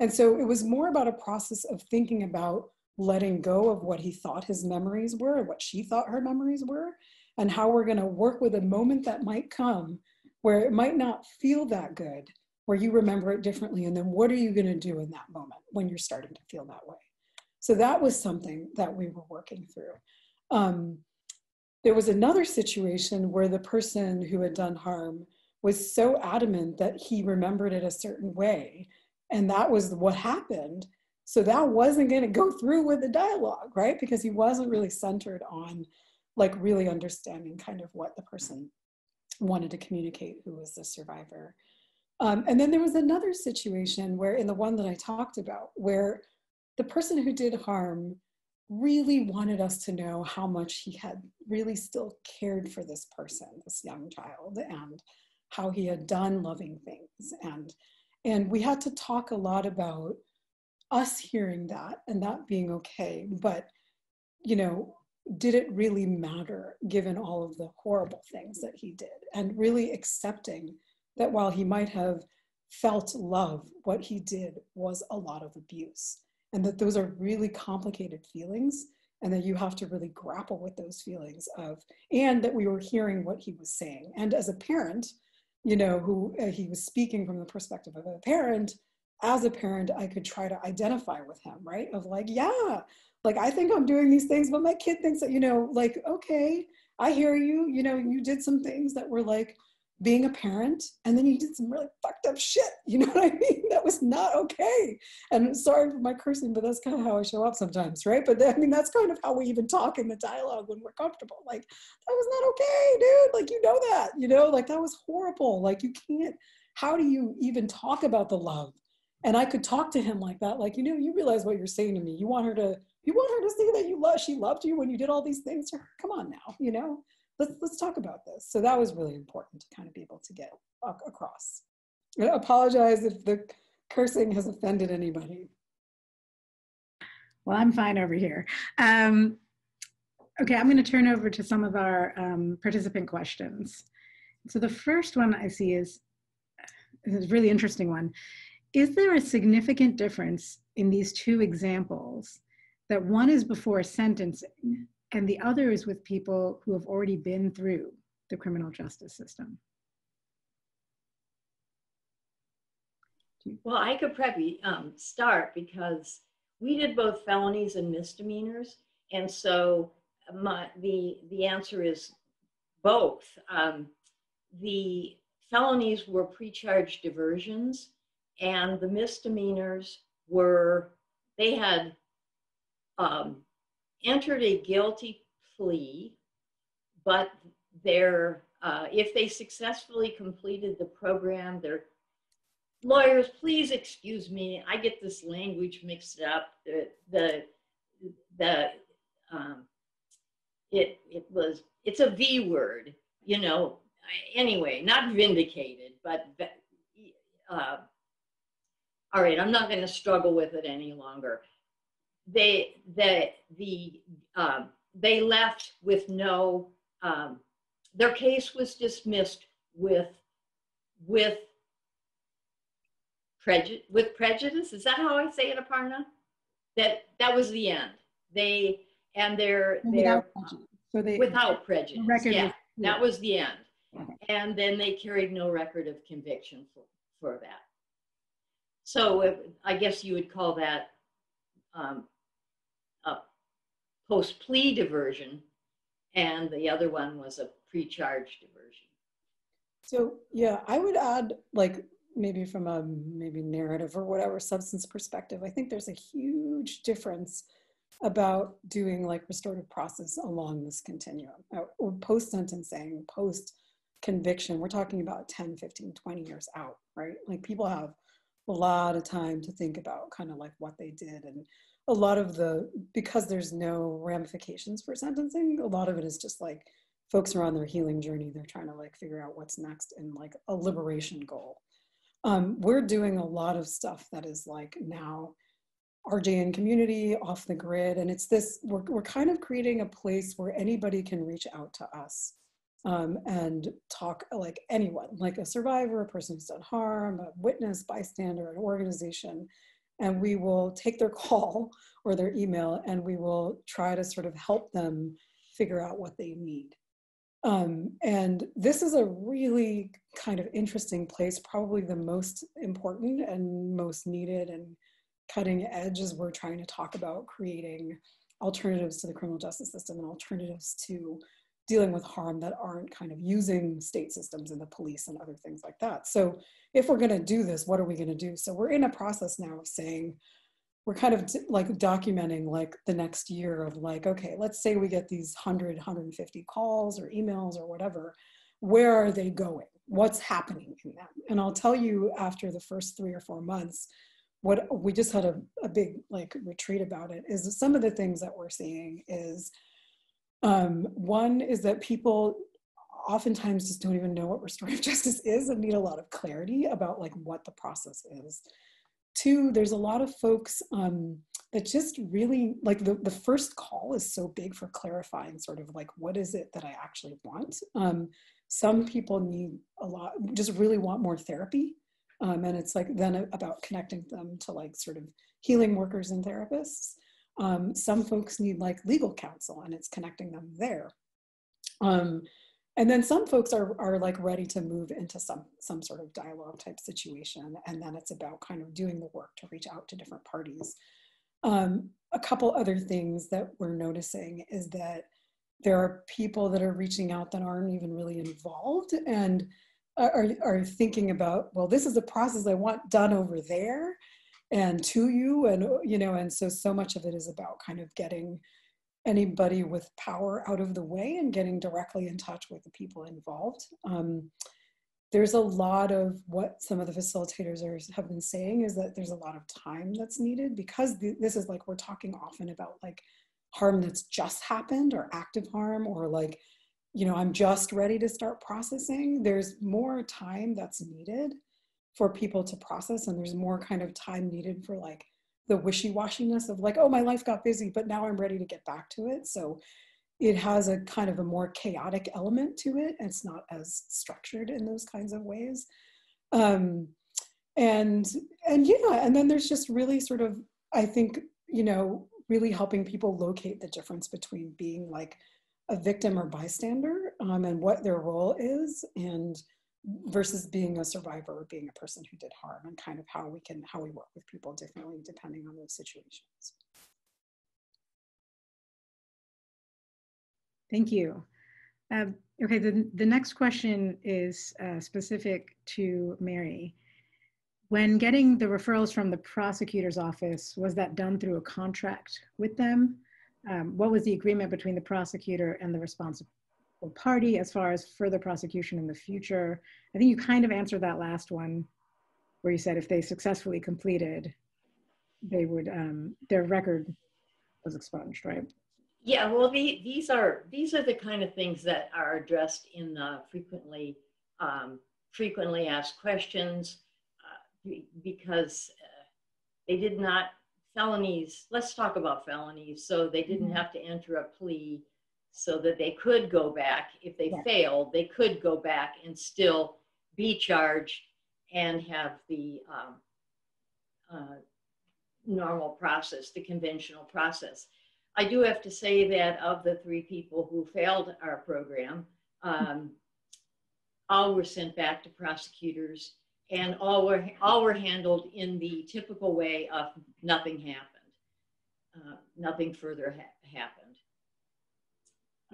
Speaker 2: And so it was more about a process of thinking about letting go of what he thought his memories were, what she thought her memories were, and how we're going to work with a moment that might come where it might not feel that good, where you remember it differently. And then what are you going to do in that moment when you're starting to feel that way? So that was something that we were working through. Um, there was another situation where the person who had done harm was so adamant that he remembered it a certain way. And that was what happened. So that wasn't going to go through with the dialogue, right? Because he wasn't really centered on like really understanding kind of what the person wanted to communicate who was the survivor. Um, and then there was another situation where, in the one that I talked about, where the person who did harm really wanted us to know how much he had really still cared for this person, this young child, and how he had done loving things. And, and we had to talk a lot about us hearing that and that being okay. But, you know, did it really matter given all of the horrible things that he did? And really accepting that while he might have felt love what he did was a lot of abuse and that those are really complicated feelings and that you have to really grapple with those feelings of and that we were hearing what he was saying. And as a parent you know who uh, he was speaking from the perspective of a parent as a parent i could try to identify with him right? Of like yeah like i think i'm doing these things but my kid thinks that you know like okay i hear you you know you did some things that were like being a parent and then you did some really fucked up shit you know what i mean? That was not okay. And sorry for my cursing but that's kind of how i show up sometimes right? But i mean that's kind of how we even talk in the dialogue when we're comfortable. Like that was not okay dude. Like you know that you know? Like that was horrible. Like you can't how do you even talk about the love? And i could talk to him like that like you know you realize what you're saying to me. You want her to you want her to see that you love she loved you when you did all these things to her? Come on now you know? Let's let's talk about this. So that was really important to kind of be able to get across. I apologize if the cursing has offended anybody.
Speaker 1: Well i'm fine over here. Um, okay i'm going to turn over to some of our um, participant questions. So the first one i see is, is a really interesting one. Is there a significant difference in these two examples that one is before sentencing and the other is with people who have already been through the criminal justice system.
Speaker 3: Well, I could probably um, start because we did both felonies and misdemeanors, and so my, the the answer is both. Um, the felonies were pre-charged diversions, and the misdemeanors were they had um, entered a guilty plea, but their, uh, if they successfully completed the program, their lawyers, please excuse me, I get this language mixed up. The, the, the um, it, it was, it's a V word, you know, anyway, not vindicated, but uh, all right, I'm not going to struggle with it any longer they the the um, they left with no um, their case was dismissed with with prejudice with prejudice. Is that how i say it aparna? That that was the end. They and their their so they without prejudice. Yeah that was the end. Okay. and then they carried no record of conviction for for that. So if, i guess you would call that um, post plea diversion, and the other one was a pre charge diversion.
Speaker 2: So, yeah, I would add, like, maybe from a maybe narrative or whatever substance perspective, I think there's a huge difference about doing like restorative process along this continuum uh, or post sentencing, post conviction. We're talking about 10, 15, 20 years out, right? Like people have a lot of time to think about kind of like what they did and a lot of the because there's no ramifications for sentencing a lot of it is just like folks are on their healing journey they're trying to like figure out what's next in like a liberation goal um, we're doing a lot of stuff that is like now RJN community off the grid. And it's this, we're, we're kind of creating a place where anybody can reach out to us um, and talk like anyone, like a survivor, a person who's done harm, a witness, bystander, an organization. And we will take their call or their email and we will try to sort of help them figure out what they need. Um, and this is a really kind of interesting place, probably the most important and most needed and cutting edge as we're trying to talk about creating alternatives to the criminal justice system and alternatives to dealing with harm that aren't kind of using state systems and the police and other things like that. So if we're going to do this, what are we going to do? So we're in a process now of saying, we're kind of like documenting like the next year of like, okay, let's say we get these 100, 150 calls or emails or whatever. Where are they going? What's happening in them? And I'll tell you after the first three or four months, what we just had a, a big like retreat about it is some of the things that we're seeing is um, one is that people oftentimes just don't even know what restorative justice is and need a lot of clarity about like what the process is. Two there's a lot of folks um, that just really like the, the first call is so big for clarifying sort of like what is it that i actually want? Um, some people need a lot just really want more therapy. Um, and it's like then about connecting them to like sort of healing workers and therapists. Um, some folks need like legal counsel and it's connecting them there. Um, and then some folks are, are like ready to move into some, some sort of dialogue type situation. And then it's about kind of doing the work to reach out to different parties. Um, a couple other things that we're noticing is that there are people that are reaching out that aren't even really involved. And are, are thinking about, well, this is a process I want done over there and to you. And, you know, and so, so much of it is about kind of getting anybody with power out of the way and getting directly in touch with the people involved. Um, there's a lot of what some of the facilitators are, have been saying is that there's a lot of time that's needed because th this is like we're talking often about like harm that's just happened or active harm or like you know, I'm just ready to start processing, there's more time that's needed for people to process. And there's more kind of time needed for like the wishy-washiness of like, oh, my life got busy, but now I'm ready to get back to it. So it has a kind of a more chaotic element to it. And it's not as structured in those kinds of ways. Um, and, and yeah, and then there's just really sort of, I think, you know, really helping people locate the difference between being like a victim or bystander um, and what their role is and versus being a survivor or being a person who did harm and kind of how we can how we work with people differently depending on those situations.
Speaker 1: Thank you. Um, okay the, the next question is uh, specific to mary. When getting the referrals from the prosecutor's office was that done through a contract with them? Um, what was the agreement between the prosecutor and the responsible party as far as further prosecution in the future? I think you kind of answered that last one where you said if they successfully completed, they would, um, their record was expunged, right?
Speaker 3: Yeah, well, the, these are these are the kind of things that are addressed in the frequently um, frequently asked questions uh, because uh, they did not felonies, let's talk about felonies. So they didn't mm-hmm. have to enter a plea so that they could go back. If they yeah. failed, they could go back and still be charged and have the um, uh, normal process, the conventional process. I do have to say that of the three people who failed our program, um, all were sent back to prosecutors and all were all were handled in the typical way of nothing happened. Uh, nothing further ha happened.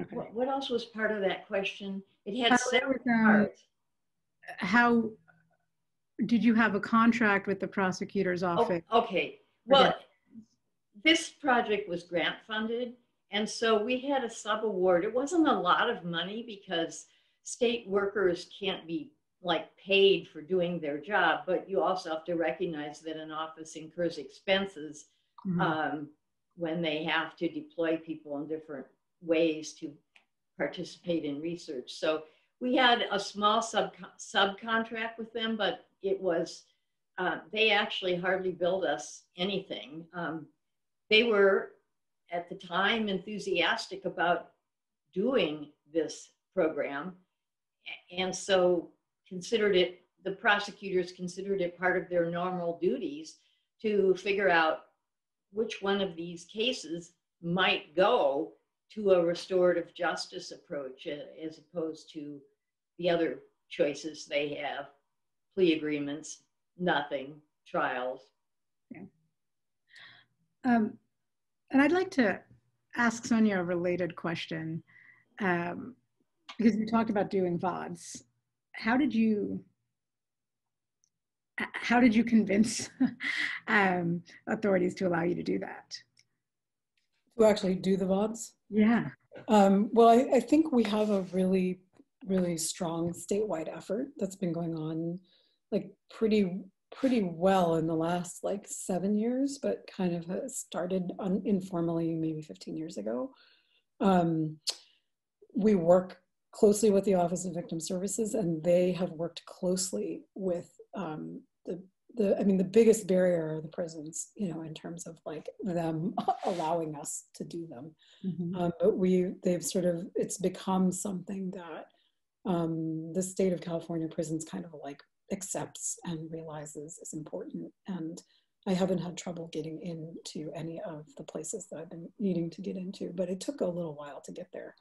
Speaker 3: Okay. What, what, else was part of that question? It had how several um, parts.
Speaker 1: How did you have a contract with the prosecutor's oh, office?
Speaker 3: Oh, okay. Well, this project was grant funded, and so we had a sub award. It wasn't a lot of money because state workers can't be like paid for doing their job, but you also have to recognize that an office incurs expenses
Speaker 1: Mhm.
Speaker 3: um, when they have to deploy people in different ways to participate in research. So we had a small sub subcontract with them, but it was uh, they actually hardly billed us anything. Um, they were at the time enthusiastic about doing this program, and so considered it. The prosecutors considered it part of their normal duties to figure out which one of these cases might go to a restorative justice approach uh, as opposed to the other choices they have plea agreements, nothing, trials.
Speaker 1: Um, and I'd like to ask Sonya a related question um, because you talked about doing VODs. How did you how did you convince um, authorities to allow you to do that?
Speaker 2: To actually do the VODs.
Speaker 1: Yeah.
Speaker 2: Um, well, I, I think we have a really, really strong statewide effort that's been going on, like pretty, pretty well in the last like seven years, but kind of started un- informally maybe 15 years ago. Um, we work closely with the Office of Victim Services, and they have worked closely with um, the the I mean the biggest barrier are the prisons, you know, in terms of like them allowing us to do them.
Speaker 1: Mhm.
Speaker 2: Um, but we, they've sort of, it's become something that um, the state of California prisons kind of like accepts and realizes is important. And I haven't had trouble getting into any of the places that I've been needing to get into, but it took a little while to get there.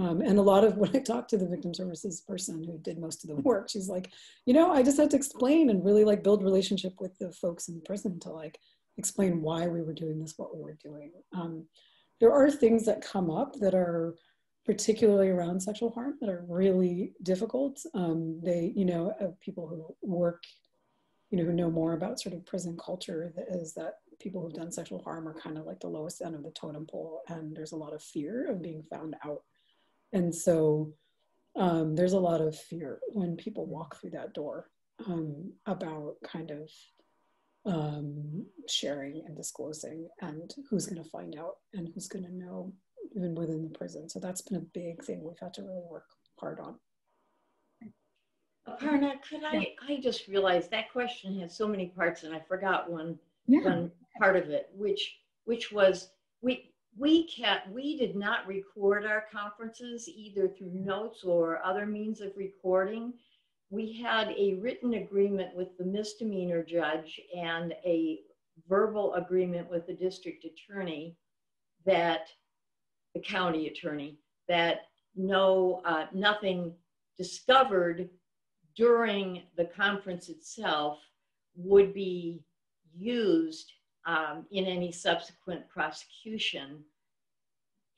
Speaker 2: Um, and a lot of when I talked to the victim services person who did most of the work, she's like, you know, I just had to explain and really like build relationship with the folks in prison to like explain why we were doing this, what we were doing. Um, there are things that come up that are particularly around sexual harm that are really difficult. Um, they, you know, uh, people who work, you know, who know more about sort of prison culture that is that people who've done sexual harm are kind of like the lowest end of the totem pole, and there's a lot of fear of being found out. And so um, there's a lot of fear when people walk through that door um, about kind of um, sharing and disclosing and who's going to find out and who's going to know even within the prison. So that's been a big thing we've had to really work hard on.
Speaker 3: Aparna, could I, I just realized that question has so many parts and I forgot one,
Speaker 1: Yeah.
Speaker 3: one part of it, which, which was, we, we can't, we did not record our conferences either through notes or other means of recording. We had a written agreement with the misdemeanor judge and a verbal agreement with the district attorney that, the county attorney, that no, uh, nothing discovered during the conference itself would be used um, in any subsequent prosecution,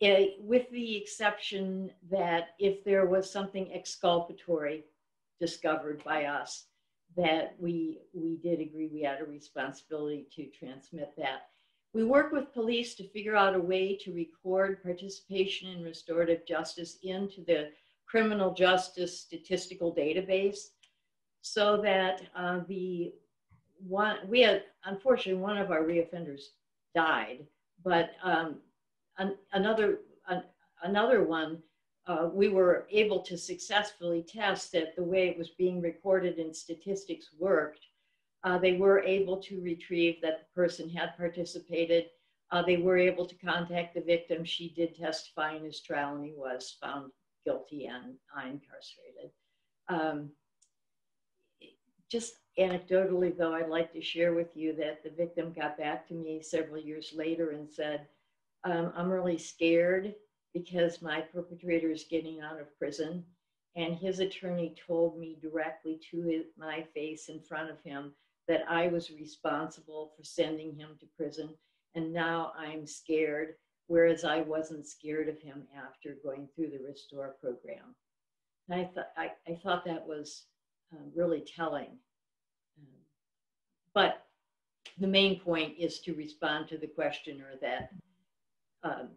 Speaker 3: eh, with the exception that if there was something exculpatory discovered by us, that we, we did agree we had a responsibility to transmit that. We work with police to figure out a way to record participation in restorative justice into the criminal justice statistical database so that uh, the one we had unfortunately one of our reoffenders died but um, an, another an, another one uh, we were able to successfully test that the way it was being recorded in statistics worked uh, they were able to retrieve that the person had participated uh, they were able to contact the victim she did testify in his trial and he was found guilty and incarcerated. Um, just anecdotally, though, I'd like to share with you that the victim got back to me several years later and said, um, I'm really scared because my perpetrator is getting out of prison. And his attorney told me directly to his, my face in front of him that I was responsible for sending him to prison. And now I'm scared whereas I wasn't scared of him after going through the Restore program. And I, th- I, I thought that was um, really telling. The main point is to respond to the questioner that um,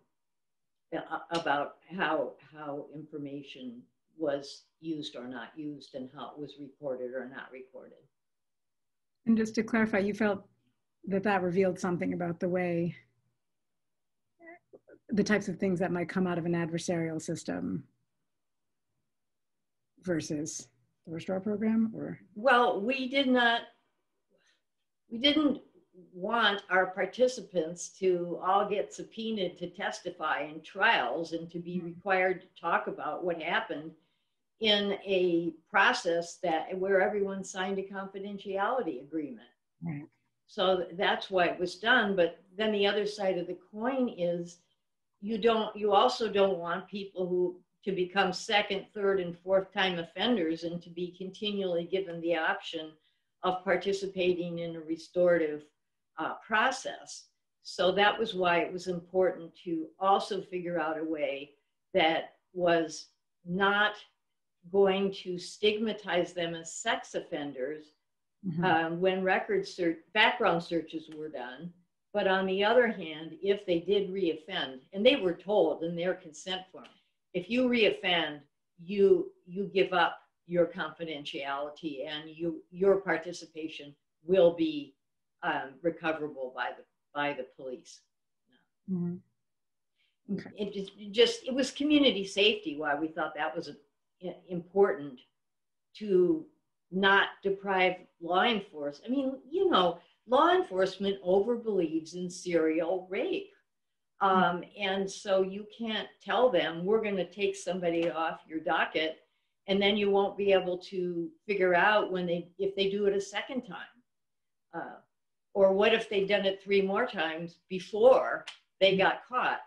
Speaker 3: about how, how information was used or not used and how it was reported or not reported.
Speaker 1: And just to clarify, you felt that that revealed something about the way, the types of things that might come out of an adversarial system versus the Restore program or?
Speaker 3: Well, we did not, we didn't want our participants to all get subpoenaed to testify in trials and to be mm-hmm. required to talk about what happened in a process that where everyone signed a confidentiality agreement.
Speaker 1: Right.
Speaker 3: So that's why it was done. But then the other side of the coin is you don't you also don't want people who to become second, third, and fourth time offenders and to be continually given the option of participating in a restorative uh, process. So that was why it was important to also figure out a way that was not going to stigmatize them as sex offenders mm-hmm. um, when record search, background searches were done. But on the other hand, if they did reoffend, and they were told in their consent form, if you reoffend, you you give up your confidentiality and you your participation will be um, recoverable by the by the police. Mm-hmm. Okay. It just, just it was community safety why we thought that was a, important to not deprive law enforcement. I mean, you know, law enforcement overbelieves in serial rape. Um, and so you can't tell them we're going to take somebody off your docket and then you won't be able to figure out when they if they do it a second time uh, or what if they'd done it three more times before they got caught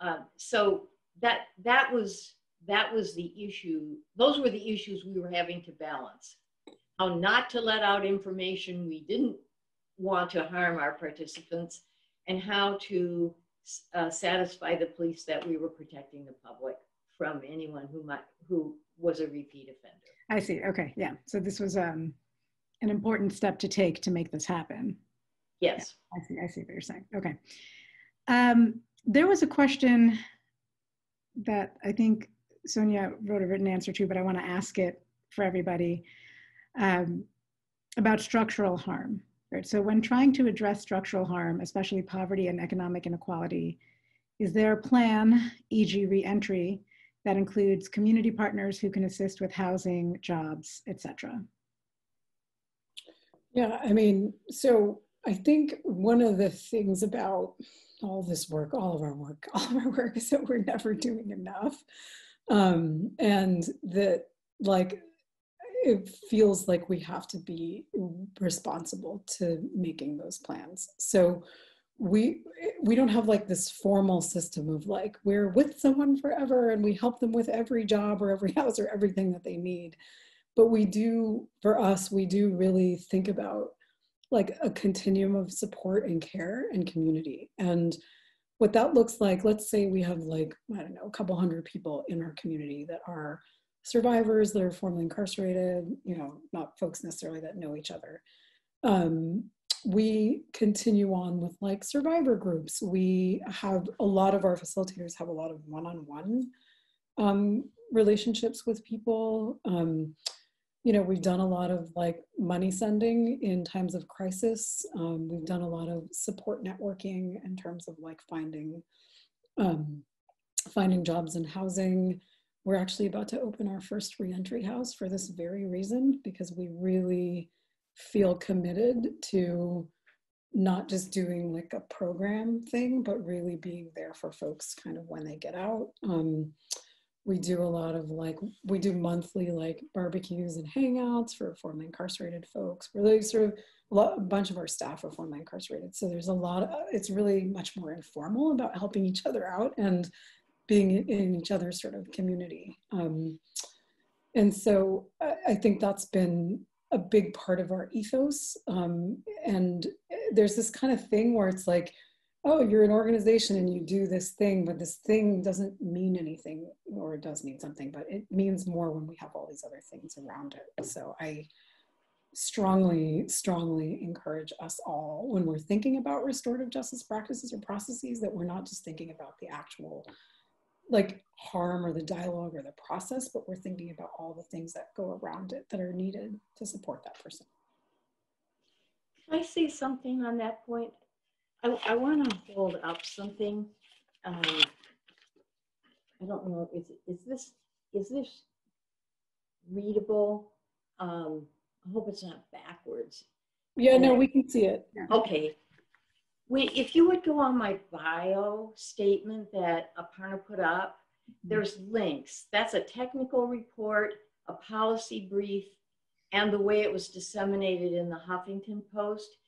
Speaker 3: um, so that that was that was the issue those were the issues we were having to balance how not to let out information we didn't want to harm our participants and how to uh, satisfy the police that we were protecting the public from anyone who might who was a repeat offender.
Speaker 1: I see. Okay. Yeah. So this was um, an important step to take to make this happen.
Speaker 3: Yes.
Speaker 1: Yeah, I see. I see what you're saying. Okay. Um, there was a question that I think Sonya wrote a written answer to, but I want to ask it for everybody um, about structural harm. Right? So when trying to address structural harm, especially poverty and economic inequality, is there a plan, e.g. reentry, that includes community partners who can assist with housing, jobs, etc.?
Speaker 2: Yeah, I mean, so I think one of the things about all this work, all of our work, all of our work is that we're never doing enough. Um, and that like it feels like we have to be responsible to making those plans. So we we don't have like this formal system of like we're with someone forever and we help them with every job or every house or everything that they need. But we do for us we do really think about like a continuum of support and care and community. And what that looks like, let's say we have like, I don't know, a couple hundred people in our community that are survivors that are formerly incarcerated, you know, not folks necessarily that know each other. Um, we continue on with like survivor groups. We have a lot of our facilitators have a lot of one-on-one um, relationships with people. Um, you know, we've done a lot of like money sending in times of crisis. Um, we've done a lot of support networking in terms of like finding um, finding jobs and housing. We're actually about to open our first reentry house for this very reason because we really feel committed to not just doing like a program thing, but really being there for folks kind of when they get out. Um, we do a lot of like, we do monthly like barbecues and hangouts for formerly incarcerated folks. Really sort of a, bunch of our staff are formerly incarcerated. So there's a lot, of, it's really much more informal about helping each other out and being in each other's sort of community. Um, and so I, I, think that's been a big part of our ethos. Um, and there's this kind of thing where it's like, oh, you're an organization and you do this thing, but this thing doesn't mean anything, or it does mean something, but it means more when we have all these other things around it. So I strongly, strongly encourage us all when we're thinking about restorative justice practices or processes that we're not just thinking about the actual like harm or the dialogue or the process, but we're thinking about all the things that go around it that are needed to support that person.
Speaker 3: Can I say something on that point? I, I want to hold up something. Um, I don't know, is, is this, is this readable? Um, I hope it's not backwards.
Speaker 2: Yeah, no, we can see it.
Speaker 3: Okay. We, if you would go on my bio statement that Aparna put up, there's links. That's a technical report, a policy brief, and the way it was disseminated in the Huffington Post,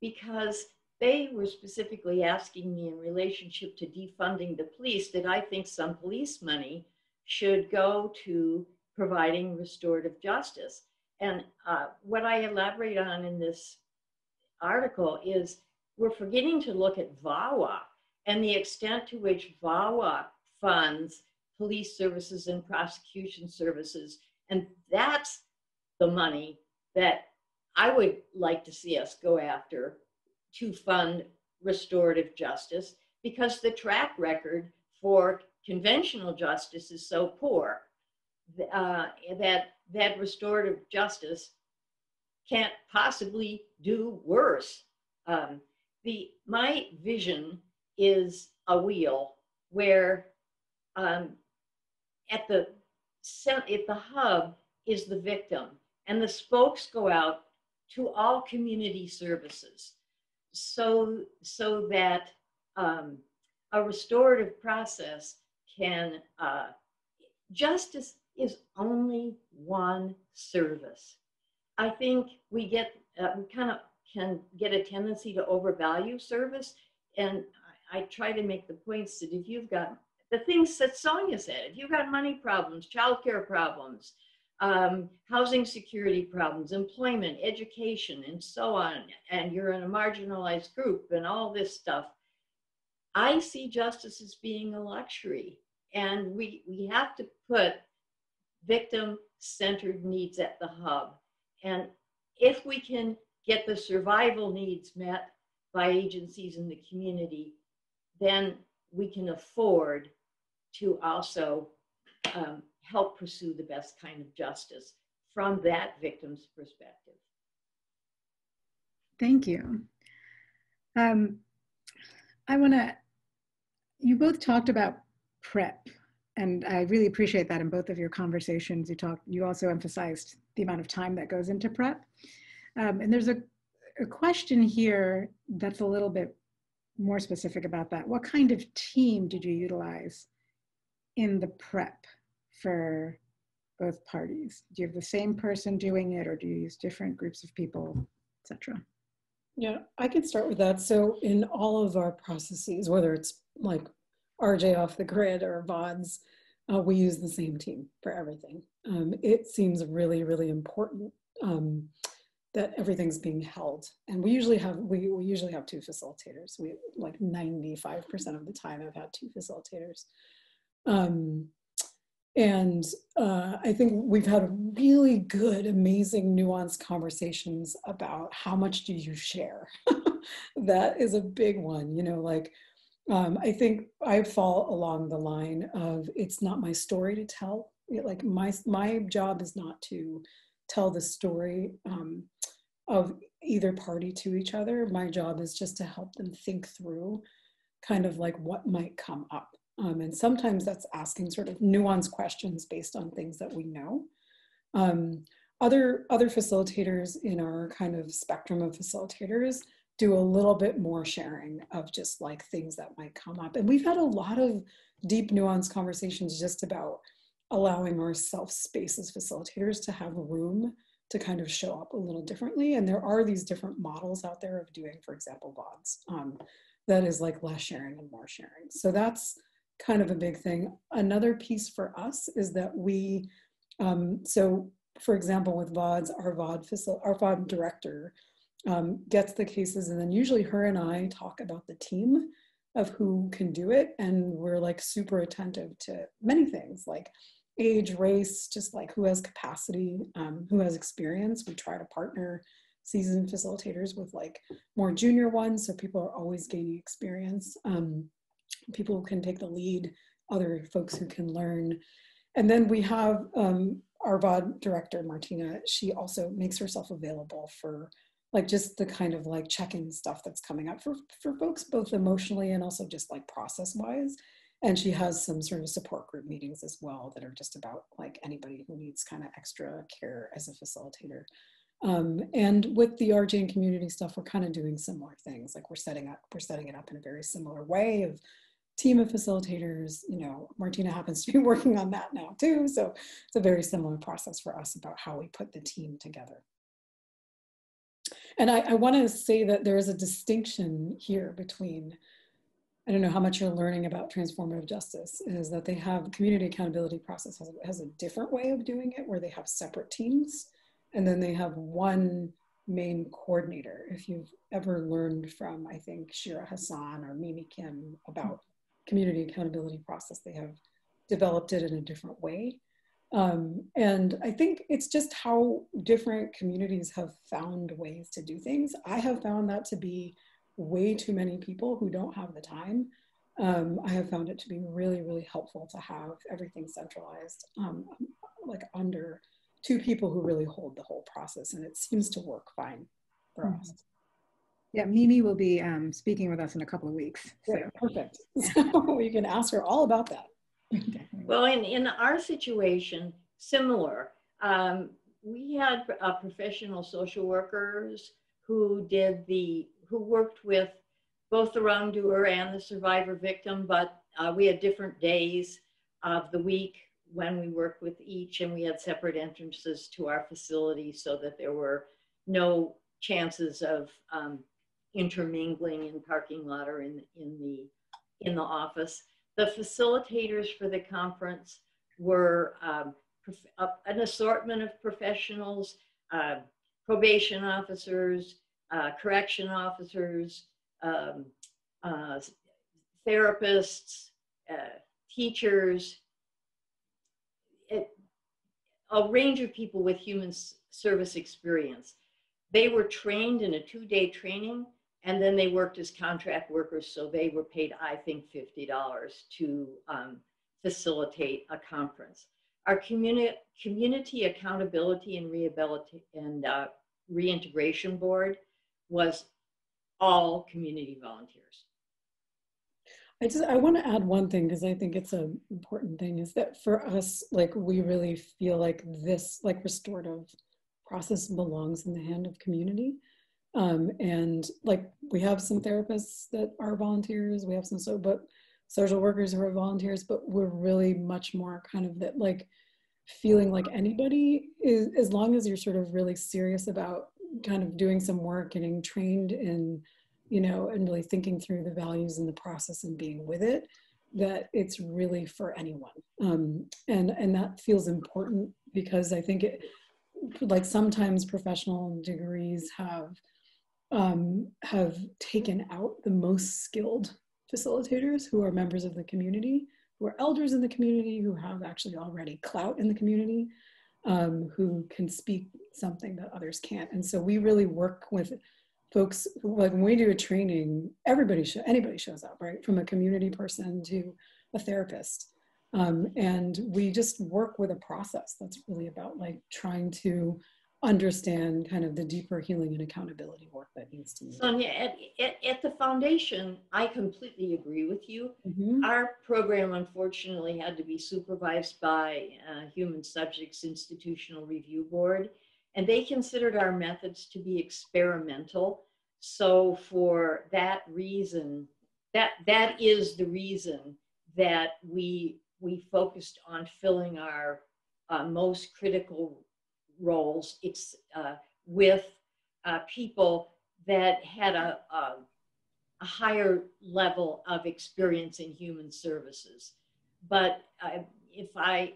Speaker 3: because they were specifically asking me in relationship to defunding the police that I think some police money should go to providing restorative justice. And uh, what I elaborate on in this article is we're forgetting to look at VAWA and the extent to which VAWA funds police services and prosecution services. And that's the money that I would like to see us go after to fund restorative justice because the track record for conventional justice is so poor uh, that that restorative justice can't possibly do worse. Um, the my vision is a wheel where um, at the at the hub is the victim, and the spokes go out to all community services, so so that um, a restorative process can uh, justice is only one service. I think we get uh, we kind of can get a tendency to overvalue service, and I, I try to make the points that if you've got the things that Sonya said. If you've got money problems, childcare problems, um, housing security problems, employment, education, and so on, and you're in a marginalized group and all this stuff, I see justice as being a luxury. And we, we have to put victim centered needs at the hub. And if we can get the survival needs met by agencies in the community, then we can afford to also um, help pursue the best kind of justice from that victim's perspective.
Speaker 1: Thank you. Um, I want to, you both talked about prep, and I really appreciate that in both of your conversations. You talked, you also emphasized the amount of time that goes into prep. Um, and there's a, a question here that's a little bit more specific about that. What kind of team did you utilize in the prep for both parties? Do you have the same person doing it or do you use different groups of people, etc.?
Speaker 2: Yeah, I can start with that. So in all of our processes, whether it's like RJ off the grid or VODs, uh, we use the same team for everything. Um, it seems really, really important um, that everything's being held. And we usually have we, we usually have two facilitators. We like 95% of the time I've had two facilitators. Um, and uh, I think we've had really good, amazing, nuanced conversations about how much do you share. that is a big one, you know, like um, I think I fall along the line of it's not my story to tell. It, like my my job is not to tell the story um, of either party to each other. My job is just to help them think through kind of like what might come up um, and sometimes that's asking sort of nuanced questions based on things that we know. Um, other, other facilitators in our kind of spectrum of facilitators do a little bit more sharing of just like things that might come up. And we've had a lot of deep nuanced conversations just about allowing our self space as facilitators to have room to kind of show up a little differently. And there are these different models out there of doing, for example, VODs um, that is like less sharing and more sharing. So that's kind of a big thing. Another piece for us is that we, um, so for example, with VODs, our VOD, facil- our VOD director um, gets the cases, and then usually her and I talk about the team of who can do it. And we're like super attentive to many things like age, race, just like who has capacity, um, who has experience. We try to partner seasoned facilitators with like more junior ones so people are always gaining experience. Um, people who can take the lead other folks who can learn. And then we have um, our VOD director, Martina. She also makes herself available for like just the kind of like check-in stuff that's coming up for, for folks, both emotionally and also just like process-wise. And she has some sort of support group meetings as well that are just about like anybody who needs kind of extra care as a facilitator. Um, and with the RJ and community stuff, we're kind of doing similar things. Like we're setting up, we're setting it up in a very similar way of team of facilitators. You know, Martina happens to be working on that now too. So it's a very similar process for us about how we put the team together. And I, I want to say that there is a distinction here between, I don't know how much you're learning about transformative justice, is that they have community accountability process has, has a different way of doing it where they have separate teams and then they have one main coordinator. If you've ever learned from, I think, Shira Hassan or Mimi Kim about community accountability process, they have developed it in a different way. Um, and I think it's just how different communities have found ways to do things. I have found that to be way too many people who don't have the time. Um, I have found it to be really, really helpful to have everything centralized, um, like under two people who really hold the whole process, and it seems to work fine for mm -hmm. us.
Speaker 1: Yeah, Mimi will be um, speaking with us in a couple of weeks.
Speaker 2: So. Yeah, perfect. So you can ask her all about that.
Speaker 3: Well, in, in our situation, similar. Um, we had uh, professional social workers who did the, who worked with both the wrongdoer and the survivor victim, but uh, we had different days of the week when we worked with each and we had separate entrances to our facility so that there were no chances of um, intermingling in parking lot or in, in the in the office. The facilitators for the conference were um, an assortment of professionals, uh, probation officers, uh, correction officers, um, uh, therapists, uh, teachers, it, a range of people with human service experience. They were trained in a two-day training and then they worked as contract workers, so they were paid, I think, $50 to um, facilitate a conference. Our community, community accountability and and uh, reintegration board was all community volunteers.
Speaker 2: I just I want to add one thing because I think it's an important thing is that for us, like we really feel like this like restorative process belongs in the hand of community. Um, and like we have some therapists that are volunteers, we have some so but social workers who are volunteers, but we're really much more kind of that like feeling like anybody is as long as you're sort of really serious about kind of doing some work, getting trained in, you know, and really thinking through the values and the process and being with it, that it's really for anyone. Um, and and that feels important because I think it like sometimes professional degrees have um, have taken out the most skilled facilitators who are members of the community, who are elders in the community, who have actually already clout in the community, um, who can speak something that others can't. And so we really work with folks, like when we do a training, everybody, anybody shows up, right? From a community person to a therapist. Um, and we just work with a process that's really about like trying to understand kind of the deeper healing and accountability work that needs to be done.
Speaker 3: Sonya, at, at, at the foundation, I completely agree with you. Mm-hmm. Our program, unfortunately, had to be supervised by uh, Human Subjects Institutional Review Board, and they considered our methods to be experimental. So, for that reason, that that is the reason that we we focused on filling our uh, most critical roles. It's uh, with uh, people that had a, a, a, higher level of experience in human services. But uh, if I,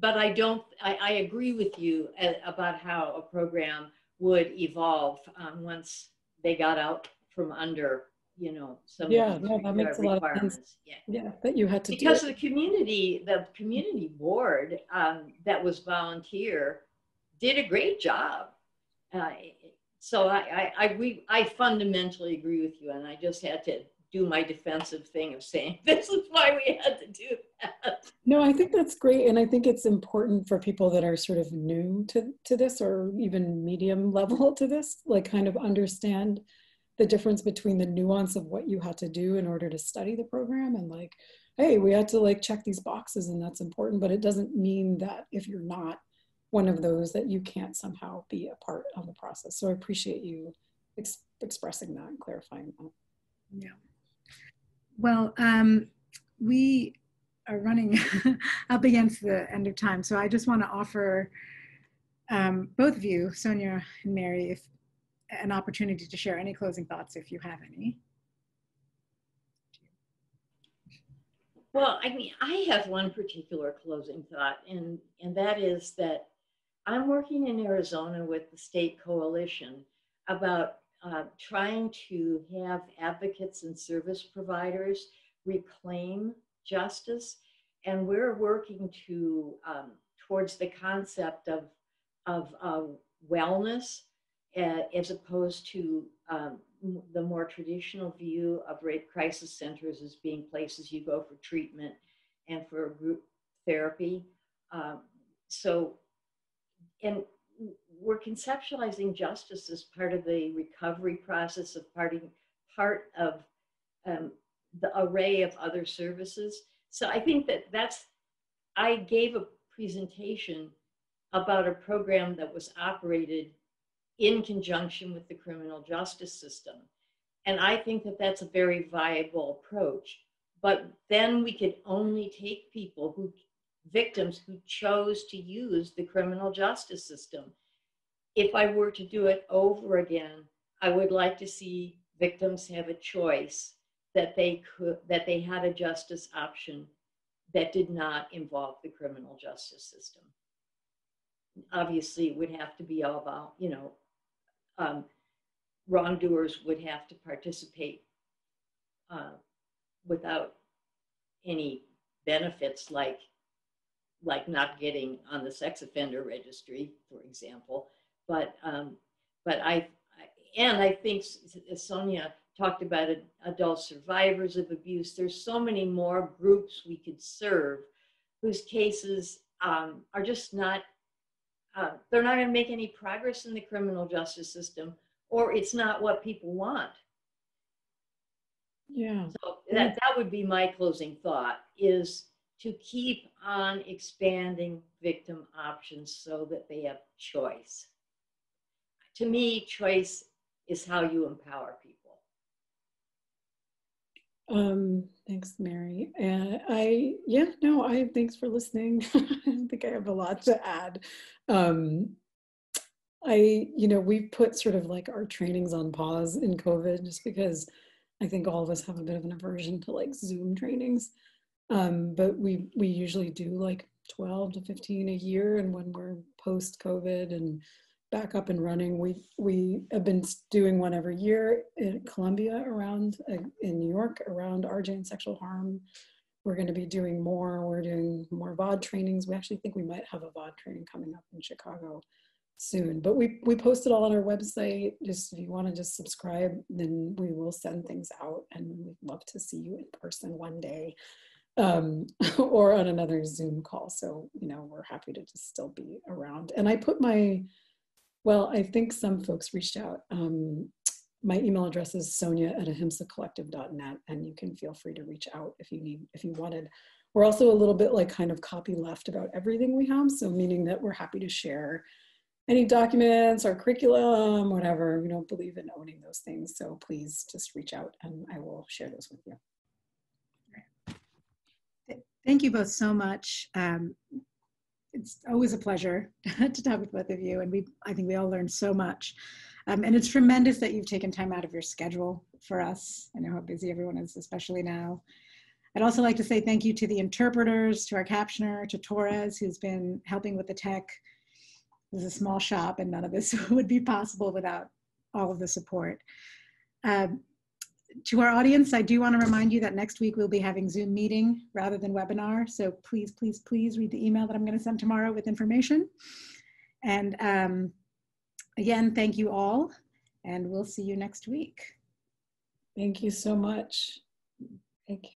Speaker 3: but I don't, I, I agree with you about how a program would evolve um, once they got out from under you know some
Speaker 2: yeah no, that makes a lot of sense yeah yeah that you had to
Speaker 3: because the community the community board um, that was volunteer did a great job. Uh, so I, I, I, we, I fundamentally agree with you, and I just had to do my defensive thing of saying this is why we had to do that.
Speaker 2: No, I think that's great. And I think it's important for people that are sort of new to, to this or even medium level to this, like kind of understand the difference between the nuance of what you had to do in order to study the program and like, hey, we had to like check these boxes and that's important. But it doesn't mean that if you're not one of those that you can't somehow be a part of the process. So I appreciate you ex expressing that and clarifying that.
Speaker 1: Yeah. Well, um, we are running up against the end of time, so I just want to offer um, both of you, Sonya and Mary, if an opportunity to share any closing thoughts if you have any.
Speaker 3: Well, I mean, I have one particular closing thought, and, and that is that I'm working in Arizona with the state coalition about uh, trying to have advocates and service providers reclaim justice. And we're working to um, towards the concept of, of uh, wellness uh, as opposed to um, the more traditional view of rape crisis centers as being places you go for treatment and for group therapy. Um, so, and we're conceptualizing justice as part of the recovery process of parting, part of um, the array of other services. So I think that that's, I gave a presentation about a program that was operated in conjunction with the criminal justice system. And I think that that's a very viable approach. But then we could only take people who, victims who chose to use the criminal justice system if I were to do it over again, I would like to see victims have a choice that they could that they had a justice option that did not involve the criminal justice system. Obviously, it would have to be all about, you know, um, wrongdoers would have to participate uh, without any benefits like like not getting on the sex offender registry, for example. But um, but I and I think Sonya talked about adult survivors of abuse. There's so many more groups we could serve whose cases um, are just not uh, they're not going to make any progress in the criminal justice system or it's not what people want
Speaker 2: yeah
Speaker 3: so that, that would be my closing thought is to keep on expanding victim options so that they have choice to me, choice is how you empower people.
Speaker 2: Um, thanks, Mary. And I, yeah, no, I thanks for listening. I think I have a lot to add. Um, I, you know, we put sort of like our trainings on pause in COVID just because I think all of us have a bit of an aversion to like Zoom trainings. Um, but we we usually do like 12 to 15 a year, and when we're post COVID and back up and running. We we have been doing one every year in Columbia around uh, in New York around RJ and sexual harm. We're going to be doing more. We're doing more VOD trainings. We actually think we might have a VOD training coming up in Chicago soon. But we we post it all on our website. Just if you want to just subscribe, then we will send things out, and we'd love to see you in person one day um, or on another Zoom call. So, you know, we're happy to just still be around. And I put my well, I think some folks reached out. Um, my email address is sonya at ahimsacollective.net, and you can feel free to reach out if you need, if you wanted. We're also a little bit like kind of copy left about everything we have, so meaning that we're happy to share any documents or curriculum, whatever. We don't believe in owning those things, so please just reach out and I will share those with you.
Speaker 1: Thank you both so much. Um, it's always a pleasure to talk with both of you, and we I think we all learned so much. Um, and it's tremendous that you've taken time out of your schedule for us. I know how busy everyone is, especially now. I'd also like to say thank you to the interpreters, to our captioner, to Torres, who's been helping with the tech. This is a small shop, and none of this would be possible without all of the support. Um, to our audience, I do want to remind you that next week we'll be having Zoom meeting rather than webinar. So please, please, please read the email that I'm going to send tomorrow with information. And um, again, thank you all, and we'll see you next week.
Speaker 2: Thank you so much. Thank care.